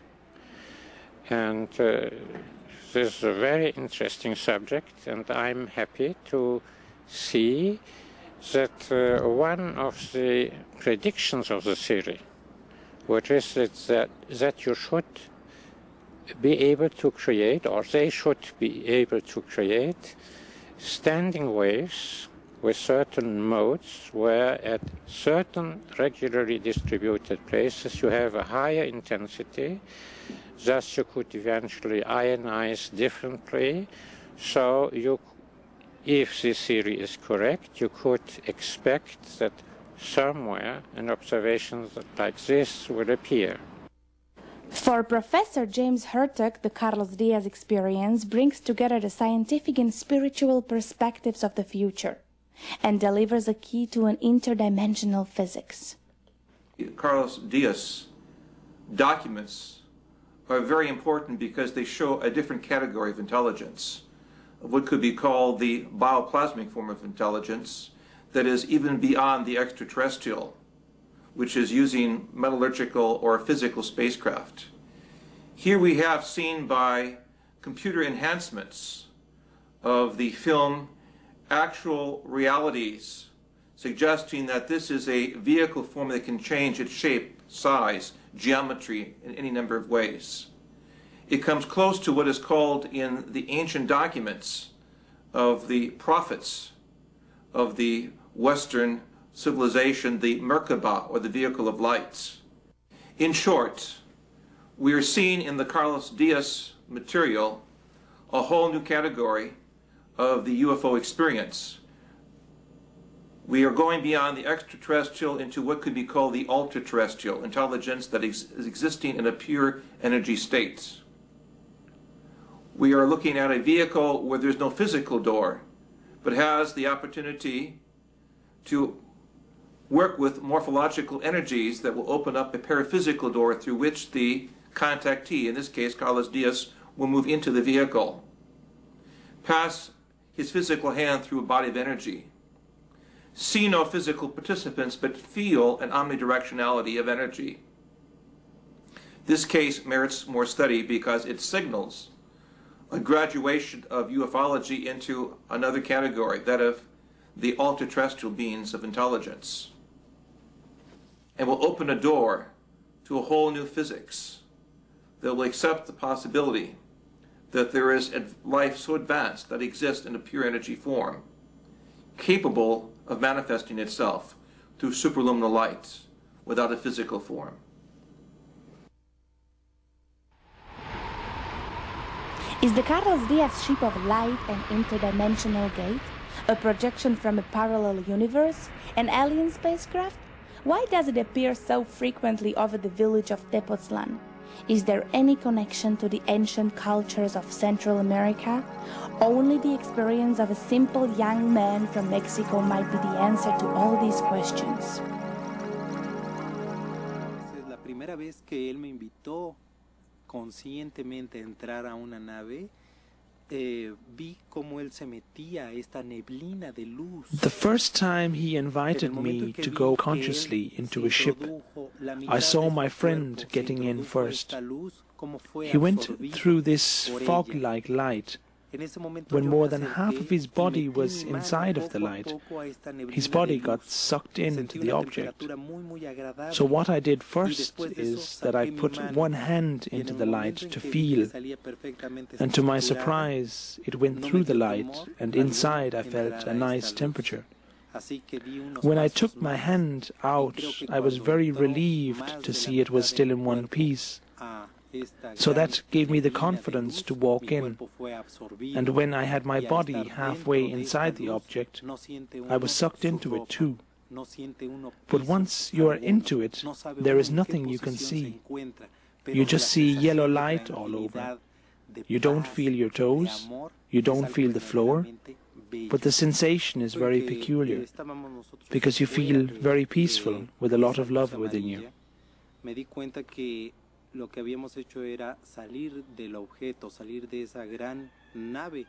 Speaker 15: And uh, this is a very interesting subject, and I'm happy to see that uh, one of the predictions of the theory, which is that, that you should be able to create, or they should be able to create, standing waves with certain modes where at certain regularly distributed places you have a higher intensity Thus, you could eventually ionize differently. So, you, if this theory is correct, you could expect that somewhere an observation like this will appear.
Speaker 5: For Professor James Hurtak, the Carlos Diaz experience brings together the scientific and spiritual perspectives of the future and delivers a key to an interdimensional physics.
Speaker 16: Carlos Diaz documents are very important because they show a different category of intelligence, what could be called the bioplasmic form of intelligence that is even beyond the extraterrestrial, which is using metallurgical or physical spacecraft. Here we have seen by computer enhancements of the film actual realities suggesting that this is a vehicle form that can change its shape, size, geometry in any number of ways. It comes close to what is called in the ancient documents of the prophets of the Western civilization the Merkaba, or the vehicle of lights. In short, we are seeing in the Carlos Diaz material a whole new category of the UFO experience we are going beyond the extraterrestrial into what could be called the ultra-terrestrial intelligence that is existing in a pure energy state. We are looking at a vehicle where there's no physical door, but has the opportunity to work with morphological energies that will open up a paraphysical door through which the contactee, in this case Carlos Diaz, will move into the vehicle, pass his physical hand through a body of energy, see no physical participants but feel an omnidirectionality of energy. This case merits more study because it signals a graduation of ufology into another category, that of the ultra-terrestrial beings of intelligence, and will open a door to a whole new physics that will accept the possibility that there is a life so advanced that exists in a pure energy form, capable of manifesting itself through superluminal light without a physical form.
Speaker 5: Is the Carlos Diaz ship of light an interdimensional gate? A projection from a parallel universe? An alien spacecraft? Why does it appear so frequently over the village of Tepoztlan? Is there any connection to the ancient cultures of Central America? Only the experience of a simple young man from Mexico might be the answer to all these questions.
Speaker 3: Es la primera vez que él me invitó conscientemente a entrar a una nave. Eh, vi cómo él se metía a esta neblina de luz.
Speaker 4: The first time he invited me to go consciously into a ship, I saw my friend getting in first. He went through this fog like light when more than half of his body was inside of the light, his body got sucked into the object. So what I did first is that I put one hand into the light to feel, and to my surprise, it went through the light, and inside I felt a nice temperature. When I took my hand out, I was very relieved to see it was still in one piece. So that gave me the confidence to walk in. And when I had my body halfway inside the object, I was sucked into it too. But once you are into it, there is nothing you can see. You just see yellow light all over. You don't feel your toes, you don't feel the floor, but the sensation is very peculiar, because you feel very peaceful with a lot of love within you.
Speaker 3: Lo que habíamos hecho era salir del objeto, salir de esa gran nave.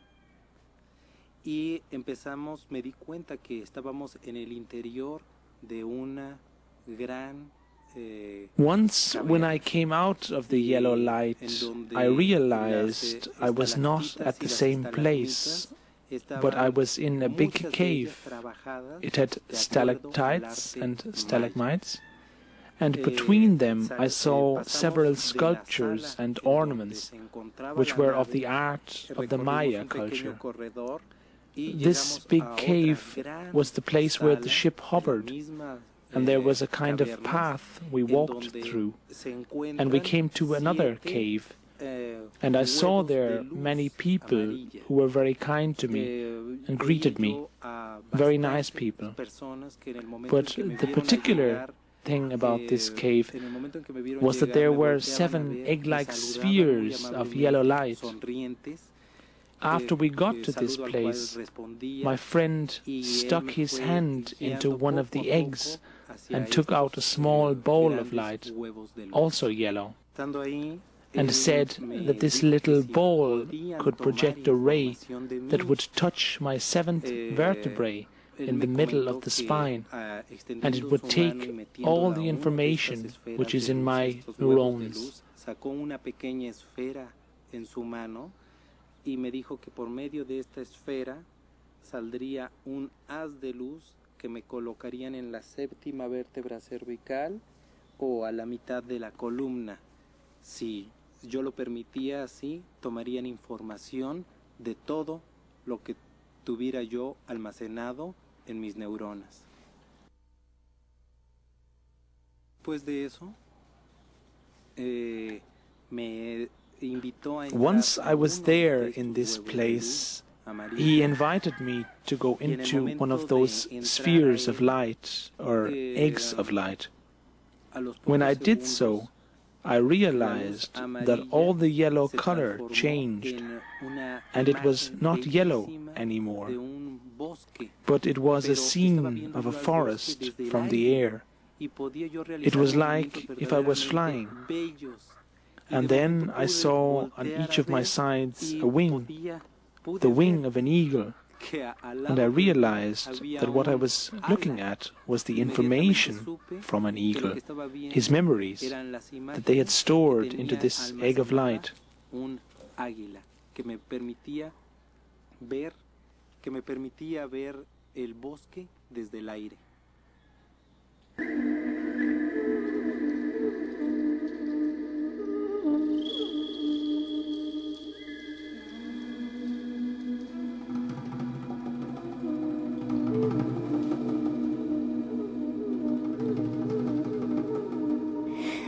Speaker 3: Y empezamos, me di cuenta que estábamos en el interior de una gran eh,
Speaker 4: Once, when I came out of the yellow light, I realized I was not at the same place, but I was in a big cave. It had stalactites and stalagmites and between them I saw several sculptures and ornaments, which were of the art of the Maya culture. This big cave was the place where the ship hovered, and there was a kind of path we walked through, and we came to another cave, and I saw there many people who were very kind to me and greeted me, very nice people. But the particular thing about this cave was that there were seven egg-like spheres of yellow light. After we got to this place, my friend stuck his hand into one of the eggs and took out a small bowl of light, also yellow, and said that this little bowl could project a ray that would touch my seventh vertebrae in the middle of the spine, and it would take all the information which is in my neurons.
Speaker 3: y me dijo que por medio de esta esfera saldría un haz de luz que me colocarían en la séptima vértebra cervical o a la mitad de la columna. Si yo lo permitía así, tomarían información de todo lo que tuviera yo almacenado en mis neuronas. Después de eso, eh, me
Speaker 4: Once I was there in this place, he invited me to go into one of those spheres of light or eggs of light. When I did so, I realized that all the yellow color changed, and it was not yellow anymore, but it was a scene of a forest from the air. It was like if I was flying. And then I saw on each of my sides a wing, the wing of an eagle, and I realized that what I was looking at was the information from an eagle, his memories, that they had stored into this egg of light.
Speaker 3: Que me permitía ver el bosque desde el aire.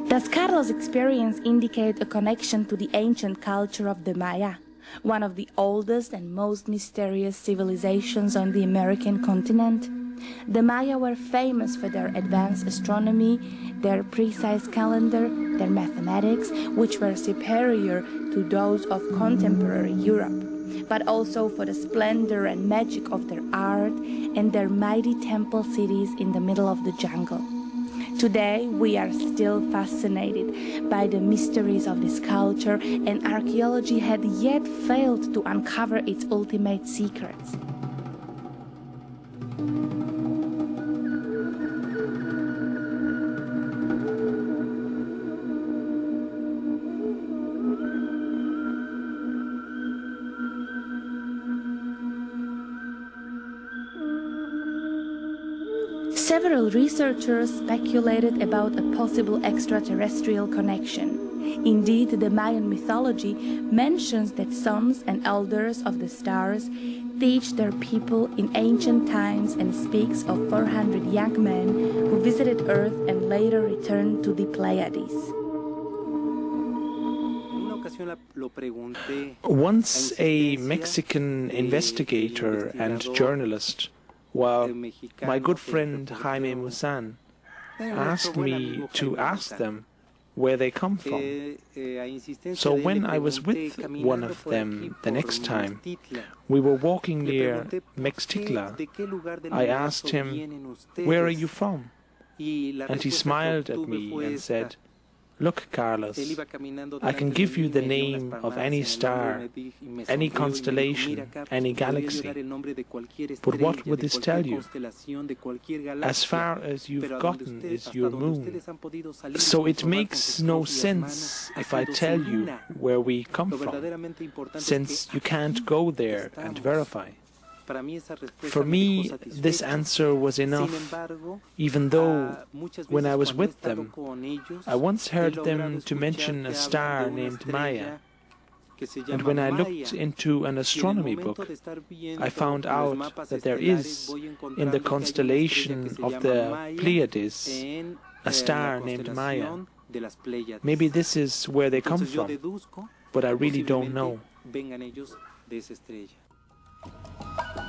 Speaker 5: Does Carlos' experience indicate a connection to the ancient culture of the Maya, one of the oldest and most mysterious civilizations on the American continent? The Maya were famous for their advanced astronomy, their precise calendar, their mathematics, which were superior to those of contemporary Europe, but also for the splendor and magic of their art and their mighty temple cities in the middle of the jungle. Today, we are still fascinated by the mysteries of this culture, and archaeology had yet failed to uncover its ultimate secrets. Several researchers speculated about a possible extraterrestrial connection. Indeed, the Mayan mythology mentions that sons and elders of the stars teach their people in ancient times and speaks of 400 young men who visited Earth and later returned to the Pleiades.
Speaker 4: Once a Mexican investigator and journalist, while my good friend Jaime Maussan asked me to ask them where they come from. So when I was with one of them the next time, we were walking near Meztitla. I asked him, Where are you from? And he smiled at me and said, Look, Carlos, I can give you the name of any star, any constellation, any galaxy. But what would this tell you? As far as you've gotten is your moon. So it makes no sense if I tell you where we come from, since you can't go there and verify. For me, this answer was enough, even though when I was with them, I once heard them to mention a star named Maya. And when I looked into an astronomy book, I found out that there is, in the constellation of the Pleiades, a star named Maya. Maybe this is where they come from, but I really don't know. Thank you.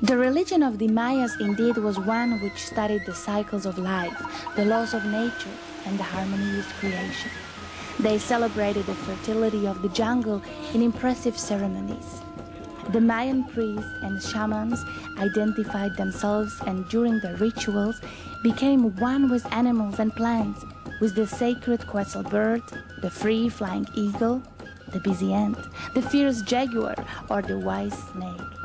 Speaker 5: The religion of the Mayas indeed was one which studied the cycles of life, the laws of nature, and the harmony with creation. They celebrated the fertility of the jungle in impressive ceremonies. The Mayan priests and shamans identified themselves and during their rituals became one with animals and plants, with the sacred quetzal bird, the free flying eagle, the busy ant, the fierce jaguar, or the wise snake.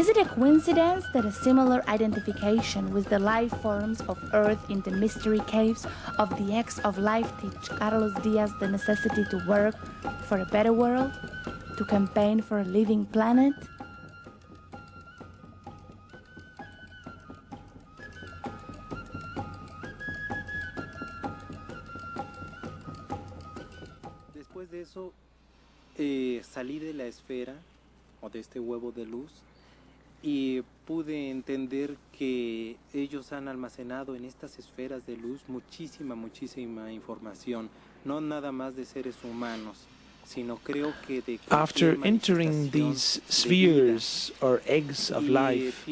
Speaker 5: Is it a coincidence that a similar identification with the life forms of Earth in the mystery caves of the X of Life teach Carlos Diaz the necessity to work for a better world? To campaign for a living planet?
Speaker 3: Después de eso, eh, salí de la esfera o de este huevo de luz y pude entender que ellos han almacenado en estas esferas de luz muchísima, muchísima información, no nada más de seres humanos, sino creo que de
Speaker 4: After entering these spheres or eggs of life,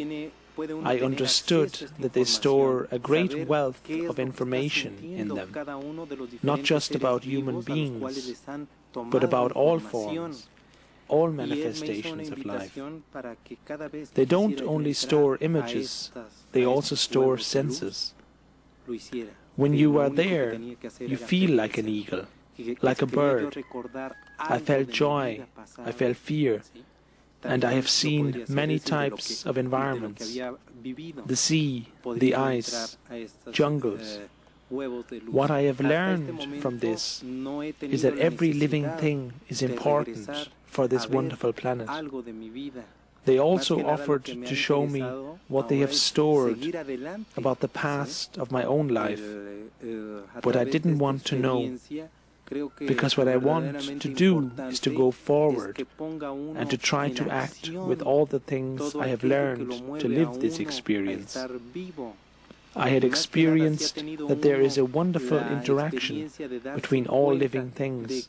Speaker 4: I understood that they store a great wealth of information in them, not just about human beings, but about all forms, all manifestations of life. They don't only store images, they also store senses. When you are there, you feel like an eagle, like a bird. I felt joy, I felt fear, and I have seen many types of environments the sea, the ice, jungles. What I have learned from this is that every living thing is important for this wonderful planet. They also offered to show me what they have stored about the past of my own life, but I didn't want to know because what I want to do is to go forward and to try to act with all the things I have learned to live this experience. I had experienced that there is a wonderful interaction between all living things,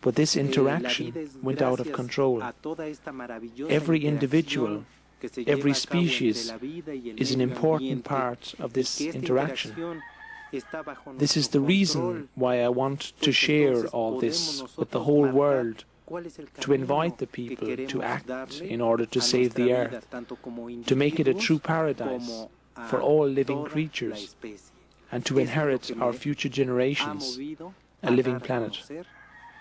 Speaker 4: but this interaction went out of control. Every individual, every species is an important part of this interaction. This is the reason why I want to share all this with the whole world to invite the people to act in order to save the earth, to make it a true paradise for all living creatures, and to inherit our future generations a living planet.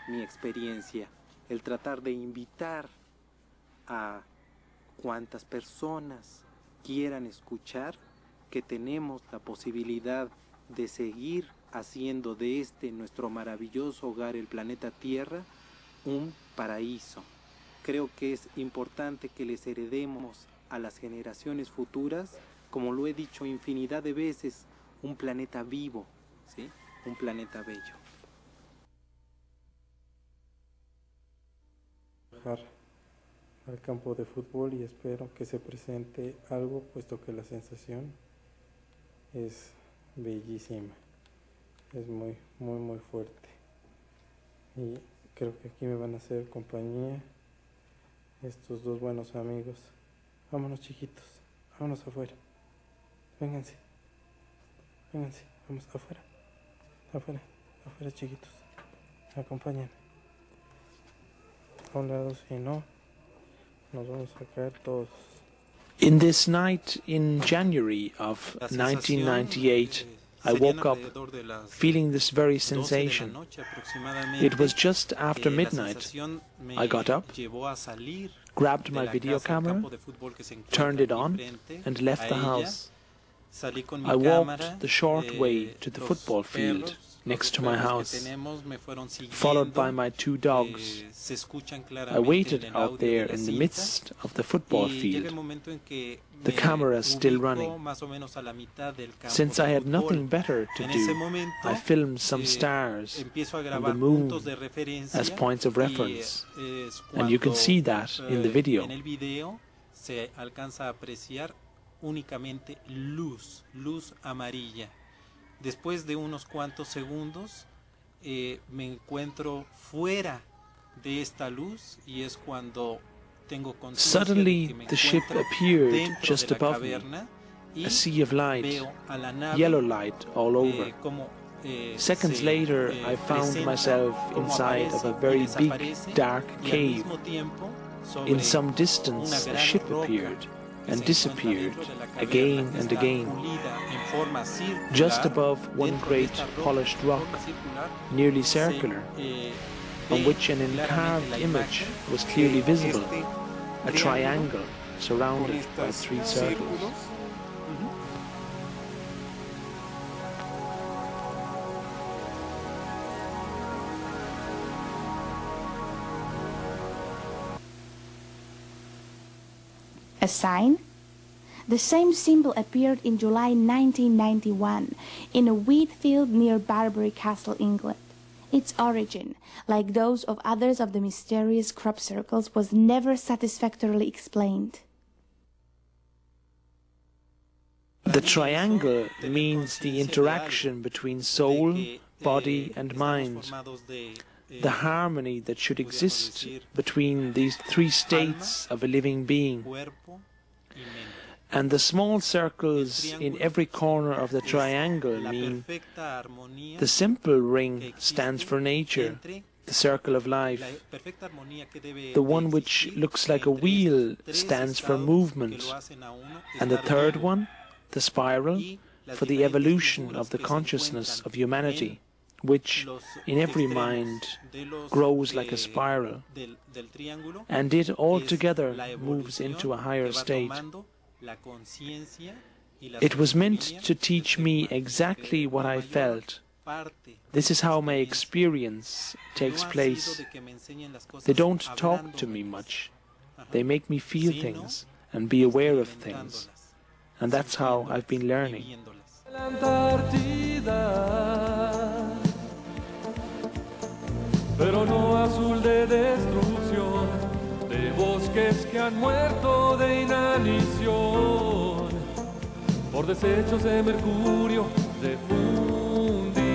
Speaker 3: Mi experiencia, el tratar de invitar a cuantas personas quieran escuchar que tenemos la posibilidad de seguir haciendo de este nuestro maravilloso hogar, el planeta Tierra, un paraíso. Creo que es importante que les heredemos a las generaciones futuras, como lo he dicho infinidad de veces, un planeta vivo, ¿sí? un planeta bello.
Speaker 17: al campo de fútbol y espero que se presente algo puesto que la sensación es bellísima. Es muy muy muy fuerte. Y creo que aquí me van a hacer compañía estos dos buenos amigos. Vámonos chiquitos. Vámonos afuera vénganse vénganse vamos afuera. Afuera. Afuera chiquitos. Acompáñenme a un lado si no? Nos vamos a caer todos.
Speaker 4: In this night in January of 1998, I woke up feeling this very sensation. It was just after midnight. I got up, grabbed my video camera, turned it on, and left the house. I walked the short way to the football field next to my house, followed by my two dogs. I waited out there in the midst of the football field, the camera still running. Since I had nothing better to do, I filmed some stars and the moon as points of reference, and you can see that in the video.
Speaker 3: Se alcanza a apreciar únicamente luz, luz amarilla. Después de unos cuantos segundos eh, me encuentro fuera de esta luz y es cuando tengo conciencia de
Speaker 4: Suddenly,
Speaker 3: que me
Speaker 4: the ship appeared
Speaker 3: dentro
Speaker 4: just
Speaker 3: de la
Speaker 4: above me, a sea of light,
Speaker 3: veo a la nave,
Speaker 4: yellow light all over.
Speaker 3: eh, como, eh,
Speaker 4: Seconds
Speaker 3: se,
Speaker 4: later,
Speaker 3: eh,
Speaker 4: I found myself inside of a very big, dark cave.
Speaker 3: tiempo,
Speaker 4: In some distance, a ship appeared and disappeared again and again. Just above one great polished rock, nearly circular, on which an encarved image was clearly visible, a triangle surrounded by three circles.
Speaker 5: Sign? The same symbol appeared in July 1991 in a wheat field near Barbury Castle, England. Its origin, like those of others of the mysterious crop circles, was never satisfactorily explained.
Speaker 4: The triangle means the interaction between soul, body, and mind, the harmony that should exist between these three states of a living being. And the small circles in every corner of the triangle mean the simple ring stands for nature, the circle of life. The one which looks like a wheel stands for movement. And the third one, the spiral, for the evolution of the consciousness of humanity, which in every mind grows like a spiral. And it altogether moves into a higher state. It was meant to teach me exactly what I felt. This is how my experience takes place. They don't talk to me much. They make me feel things and be aware of things. And that's how I've been learning.
Speaker 18: Pero no azul de destrucción, de bosques que han muerto de inanición, por desechos de mercurio, de fundición.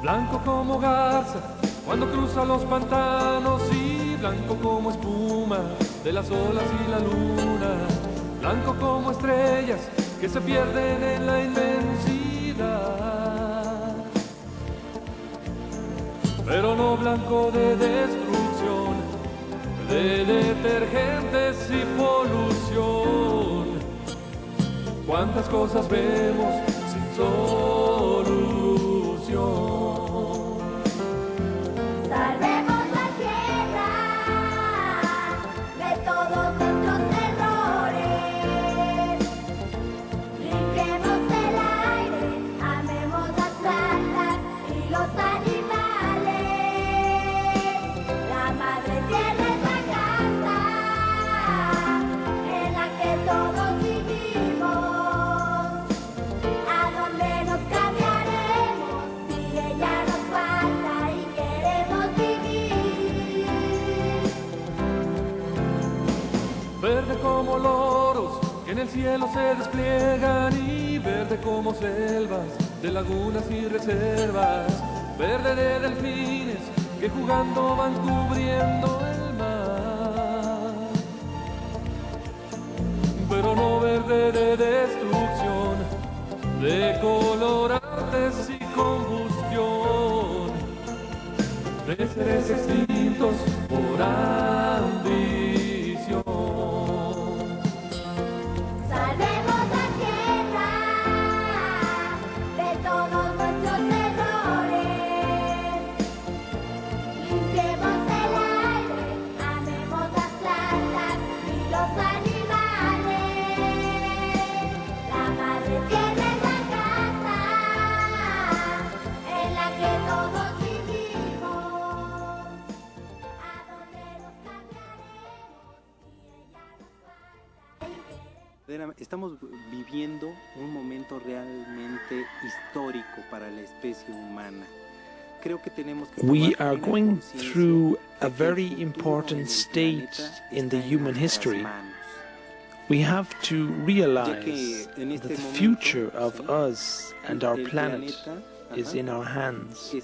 Speaker 18: Blanco como garza, cuando cruza los pantanos y blanco como espuma de las olas y la luna, blanco como estrellas que se pierden en la inmensidad. Pero no blanco de destrucción, de detergentes y polución. Cuántas cosas vemos sin solución. Como que en el cielo se despliegan y verde como selvas de lagunas y reservas. Verde de delfines que jugando van cubriendo el mar. Pero no verde de destrucción, de colorantes y combustión. De seres extintos por ambición.
Speaker 3: Estamos viviendo un momento realmente histórico para la especie humana. Creo que tenemos que
Speaker 4: We are going through a
Speaker 3: de que el
Speaker 4: very important state in the human history. We have to realize
Speaker 3: que en este
Speaker 4: that the future of us and our planet is in our hands.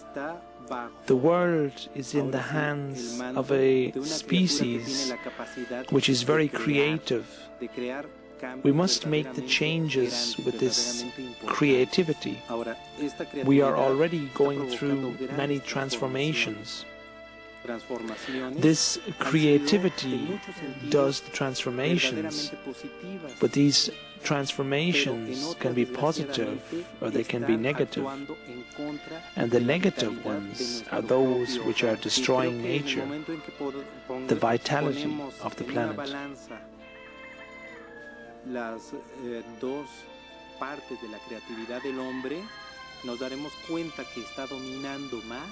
Speaker 4: The world is in the hands of a
Speaker 3: de una criatura que tiene
Speaker 4: species which is very creative. We must make the changes with this creativity. We are already going through many transformations. This creativity does the transformations, but these transformations can be positive or they can be negative. And the negative ones are those which are destroying nature, the vitality of the planet.
Speaker 3: Las eh, dos partes de la creatividad del hombre, nos daremos cuenta que está dominando más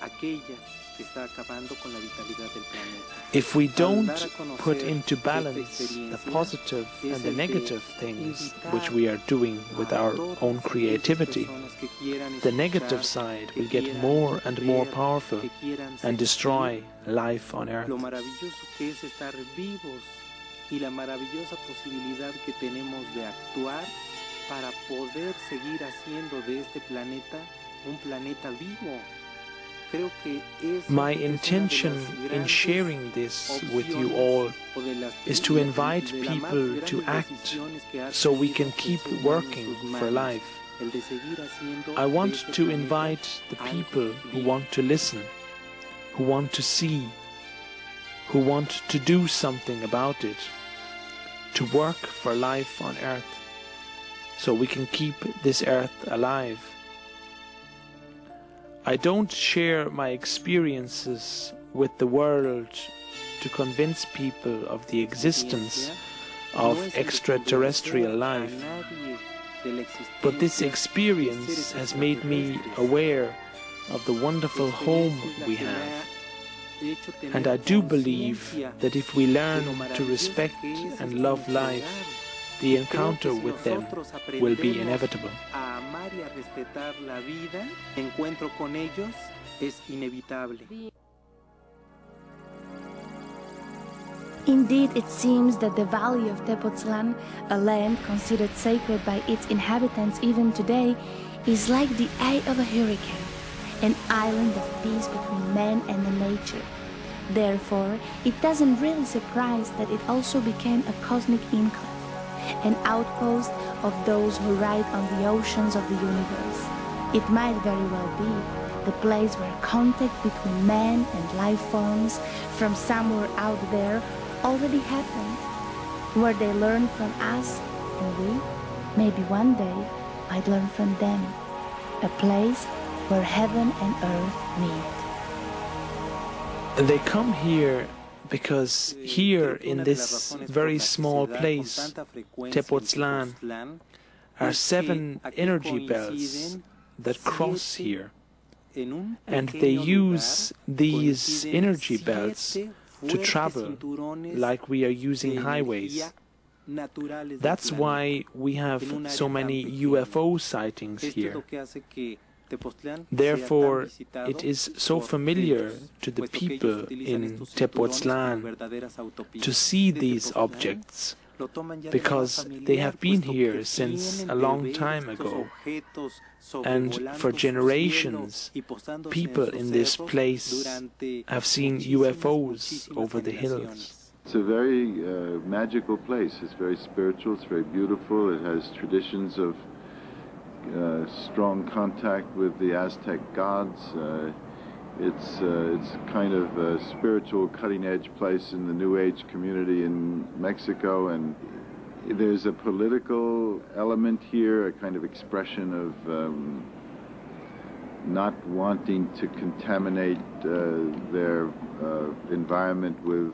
Speaker 3: aquella que está acabando con la vitalidad del planeta.
Speaker 4: If we don't
Speaker 3: dar a conocer
Speaker 4: put into balance the positive and the negative things which we are doing with our own creativity,
Speaker 3: personas que quieran
Speaker 4: the negative side will get more and more powerful and destroy life on earth.
Speaker 3: Y la maravillosa posibilidad que tenemos de actuar para poder seguir haciendo de este planeta un planeta vivo. Creo que es
Speaker 4: My
Speaker 3: es una de
Speaker 4: intention in sharing this with you all
Speaker 3: o de las
Speaker 4: is to invite
Speaker 3: de las más
Speaker 4: people to act
Speaker 3: decisiones que ha
Speaker 4: so we can keep
Speaker 3: ser humano en
Speaker 4: working for life.
Speaker 3: el de seguir haciendo
Speaker 4: I want to invite the people who want to listen, who want to see, who want to do something about it, to work for life on earth, so we can keep this earth alive. I don't share my experiences with the world to convince people of the existence of extraterrestrial life. But this experience has made me aware of the wonderful home we have. And I do believe that if we learn to respect and love life, the encounter with them will be inevitable.
Speaker 5: Indeed, it seems that the valley of Tepoztlan, a land considered sacred by its inhabitants even today, is like the eye of a hurricane, an island of peace between man and the nature. Therefore, it doesn't really surprise that it also became a cosmic enclave, an outpost of those who ride on the oceans of the universe. It might very well be the place where contact between man and life forms from somewhere out there already happened, where they learn from us and we, maybe one day, might learn from them. A place where heaven and earth meet.
Speaker 4: They come here because here in this very small place, Tepoztlan, are seven energy belts that cross here. And they use these energy belts to travel like we are using highways. That's why we have so many UFO sightings here. Therefore, it is so familiar to the people in Tepoztlan to see these objects because they have been here since a long time ago. And for generations, people in this place have seen UFOs over the hills.
Speaker 19: It's a very uh, magical place. It's very spiritual. It's very beautiful. It has traditions of uh, strong contact with the Aztec gods. Uh, it's uh, it's kind of a spiritual cutting-edge place in the New Age community in Mexico, and there's a political element here, a kind of expression of um, not wanting to contaminate uh, their uh, environment with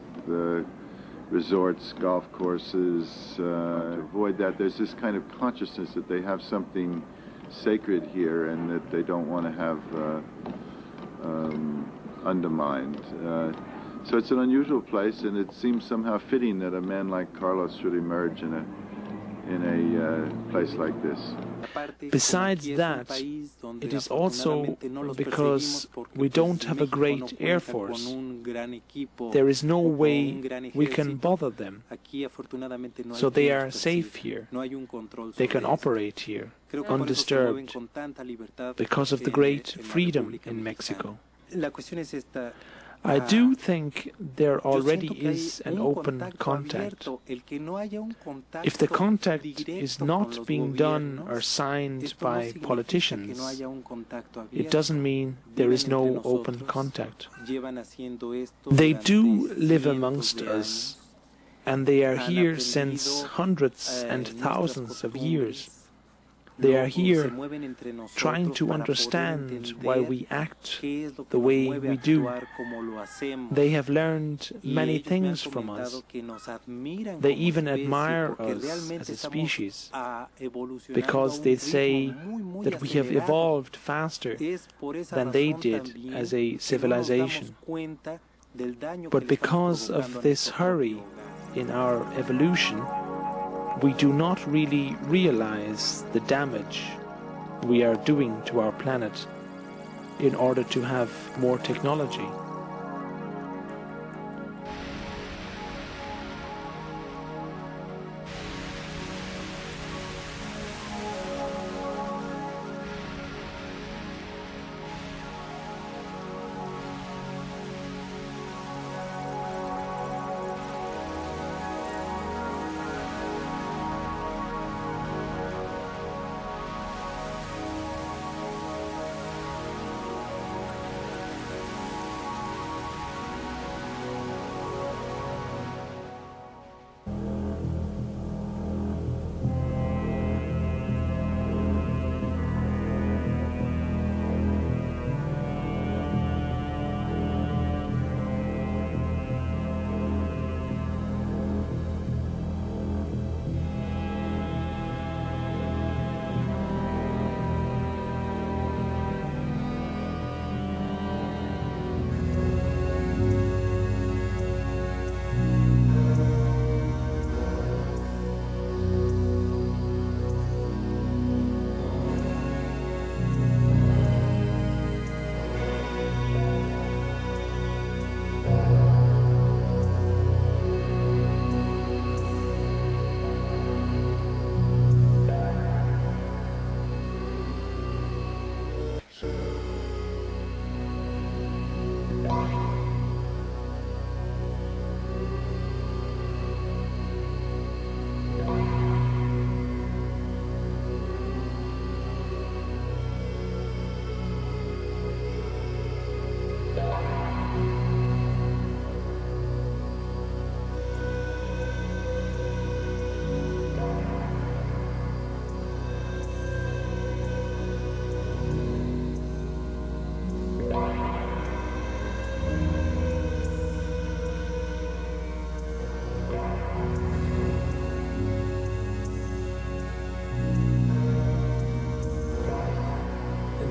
Speaker 19: resorts, golf courses. Uh, to avoid that, there's this kind of consciousness that they have something sacred here and that they don't want to have uh, um, undermined. Uh, so it's an unusual place, and it seems somehow fitting that a man like Carlos should emerge in a in a uh, place like this.
Speaker 4: Besides that, it is also because we don't have a great air force. There is no way we can bother them. So they are safe here. They can operate here undisturbed because of the great freedom in Mexico. I do think there already is an open contact. If the contact is not being done or signed by politicians, it doesn't mean there is no open contact. They do live amongst us, and they are here since hundreds and thousands of years. They are here trying to understand why we act the way we do. They have learned many things from us. They even admire us as a species because they say that we have evolved faster than they did as a civilization. But because of this hurry in our evolution, we do not really realize the damage we are doing to our planet in order to have more technology.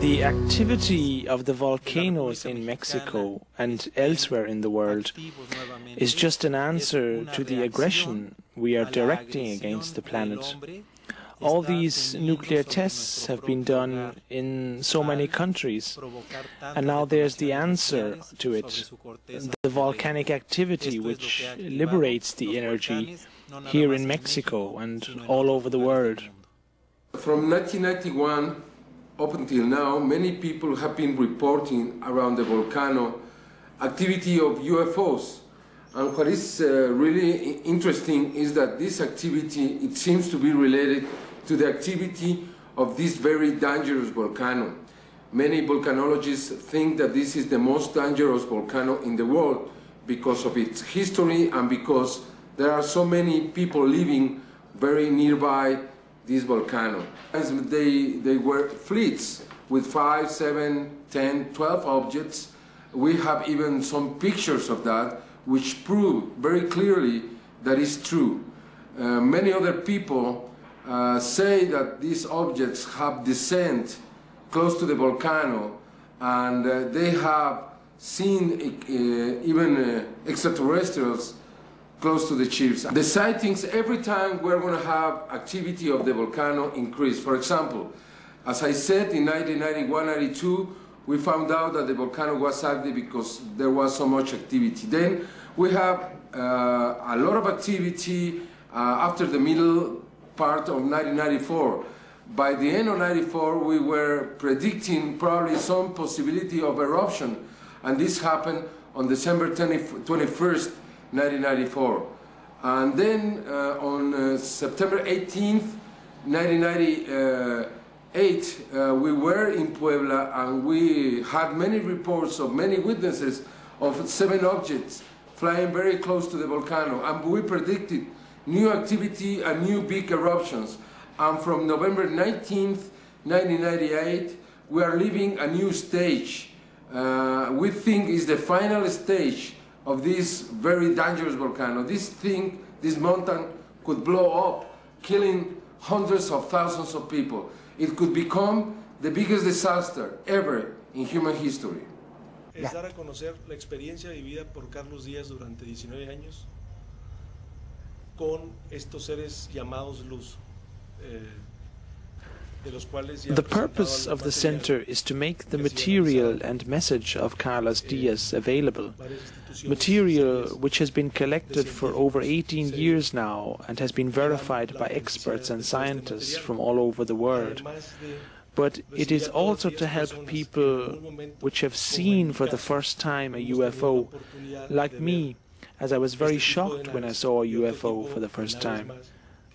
Speaker 4: The activity of the volcanoes in Mexico and elsewhere in the world is just an answer to the aggression we are directing against the planet. All these nuclear tests have been done in so many countries, and now there's the answer to it the volcanic activity which liberates the energy here in Mexico and all over the world.
Speaker 20: From 1991 up until now, many people have been reporting around the volcano activity of UFOs. And what is uh, really interesting is that this activity, it seems to be related to the activity of this very dangerous volcano. Many volcanologists think that this is the most dangerous volcano in the world because of its history and because there are so many people living very nearby this volcano. They, they were fleets with five, seven, ten, twelve objects. We have even some pictures of that which prove very clearly that is true. Uh, many other people uh, say that these objects have descent close to the volcano and uh, they have seen uh, even uh, extraterrestrials close to the chiefs. The sightings, every time we're going to have activity of the volcano increase. For example, as I said, in 1991-92, we found out that the volcano was active because there was so much activity. Then we have uh, a lot of activity uh, after the middle part of 1994. By the end of 94, we were predicting probably some possibility of eruption, and this happened on December 20, 21st, 1994. And then uh, on uh, September 18th, 1998, uh, we were in Puebla and we had many reports of many witnesses of seven objects flying very close to the volcano. And we predicted new activity and new big eruptions. And from November 19th, 1998, we are living a new stage. Uh, we think is the final stage of this very dangerous volcano. This thing, this mountain could blow up, killing hundreds of thousands of people. It could become the biggest disaster ever in human history.
Speaker 21: Es dar a conocer la experiencia vivida por Carlos Díaz durante 19 años con estos seres llamados luz. Eh,
Speaker 4: The purpose of the center is to make the material and message of Carlos Diaz available. Material which has been collected for over 18 years now and has been verified by experts and scientists from all over the world. But it is also to help people which have seen for the first time a UFO, like me, as I was very shocked when I saw a UFO for the first time.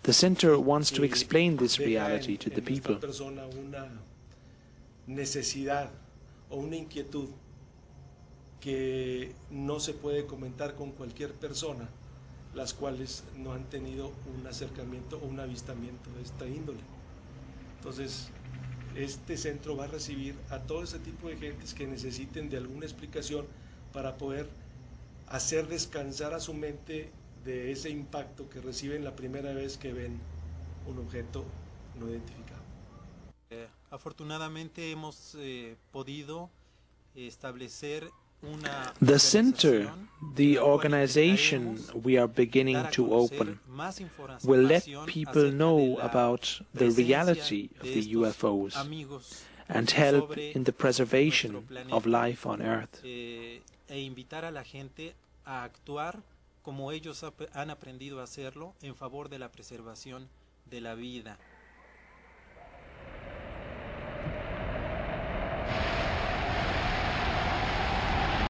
Speaker 4: The center wants to explain this reality to the people.
Speaker 21: necesidad o una inquietud que no se puede comentar con cualquier persona, las cuales no han tenido un acercamiento o un avistamiento de esta índole. Entonces, este centro va a recibir a todo ese tipo de gentes que necesiten de alguna explicación para poder hacer descansar a su mente de ese impacto que reciben la primera vez que ven un objeto no identificado.
Speaker 22: Eh, afortunadamente hemos eh, podido establecer una
Speaker 4: The center, the organization we are beginning to open, will let people know about the reality of the UFOs and help in the preservation of life on Earth.
Speaker 22: Como ellos han aprendido a hacerlo en favor de la preservación de la vida.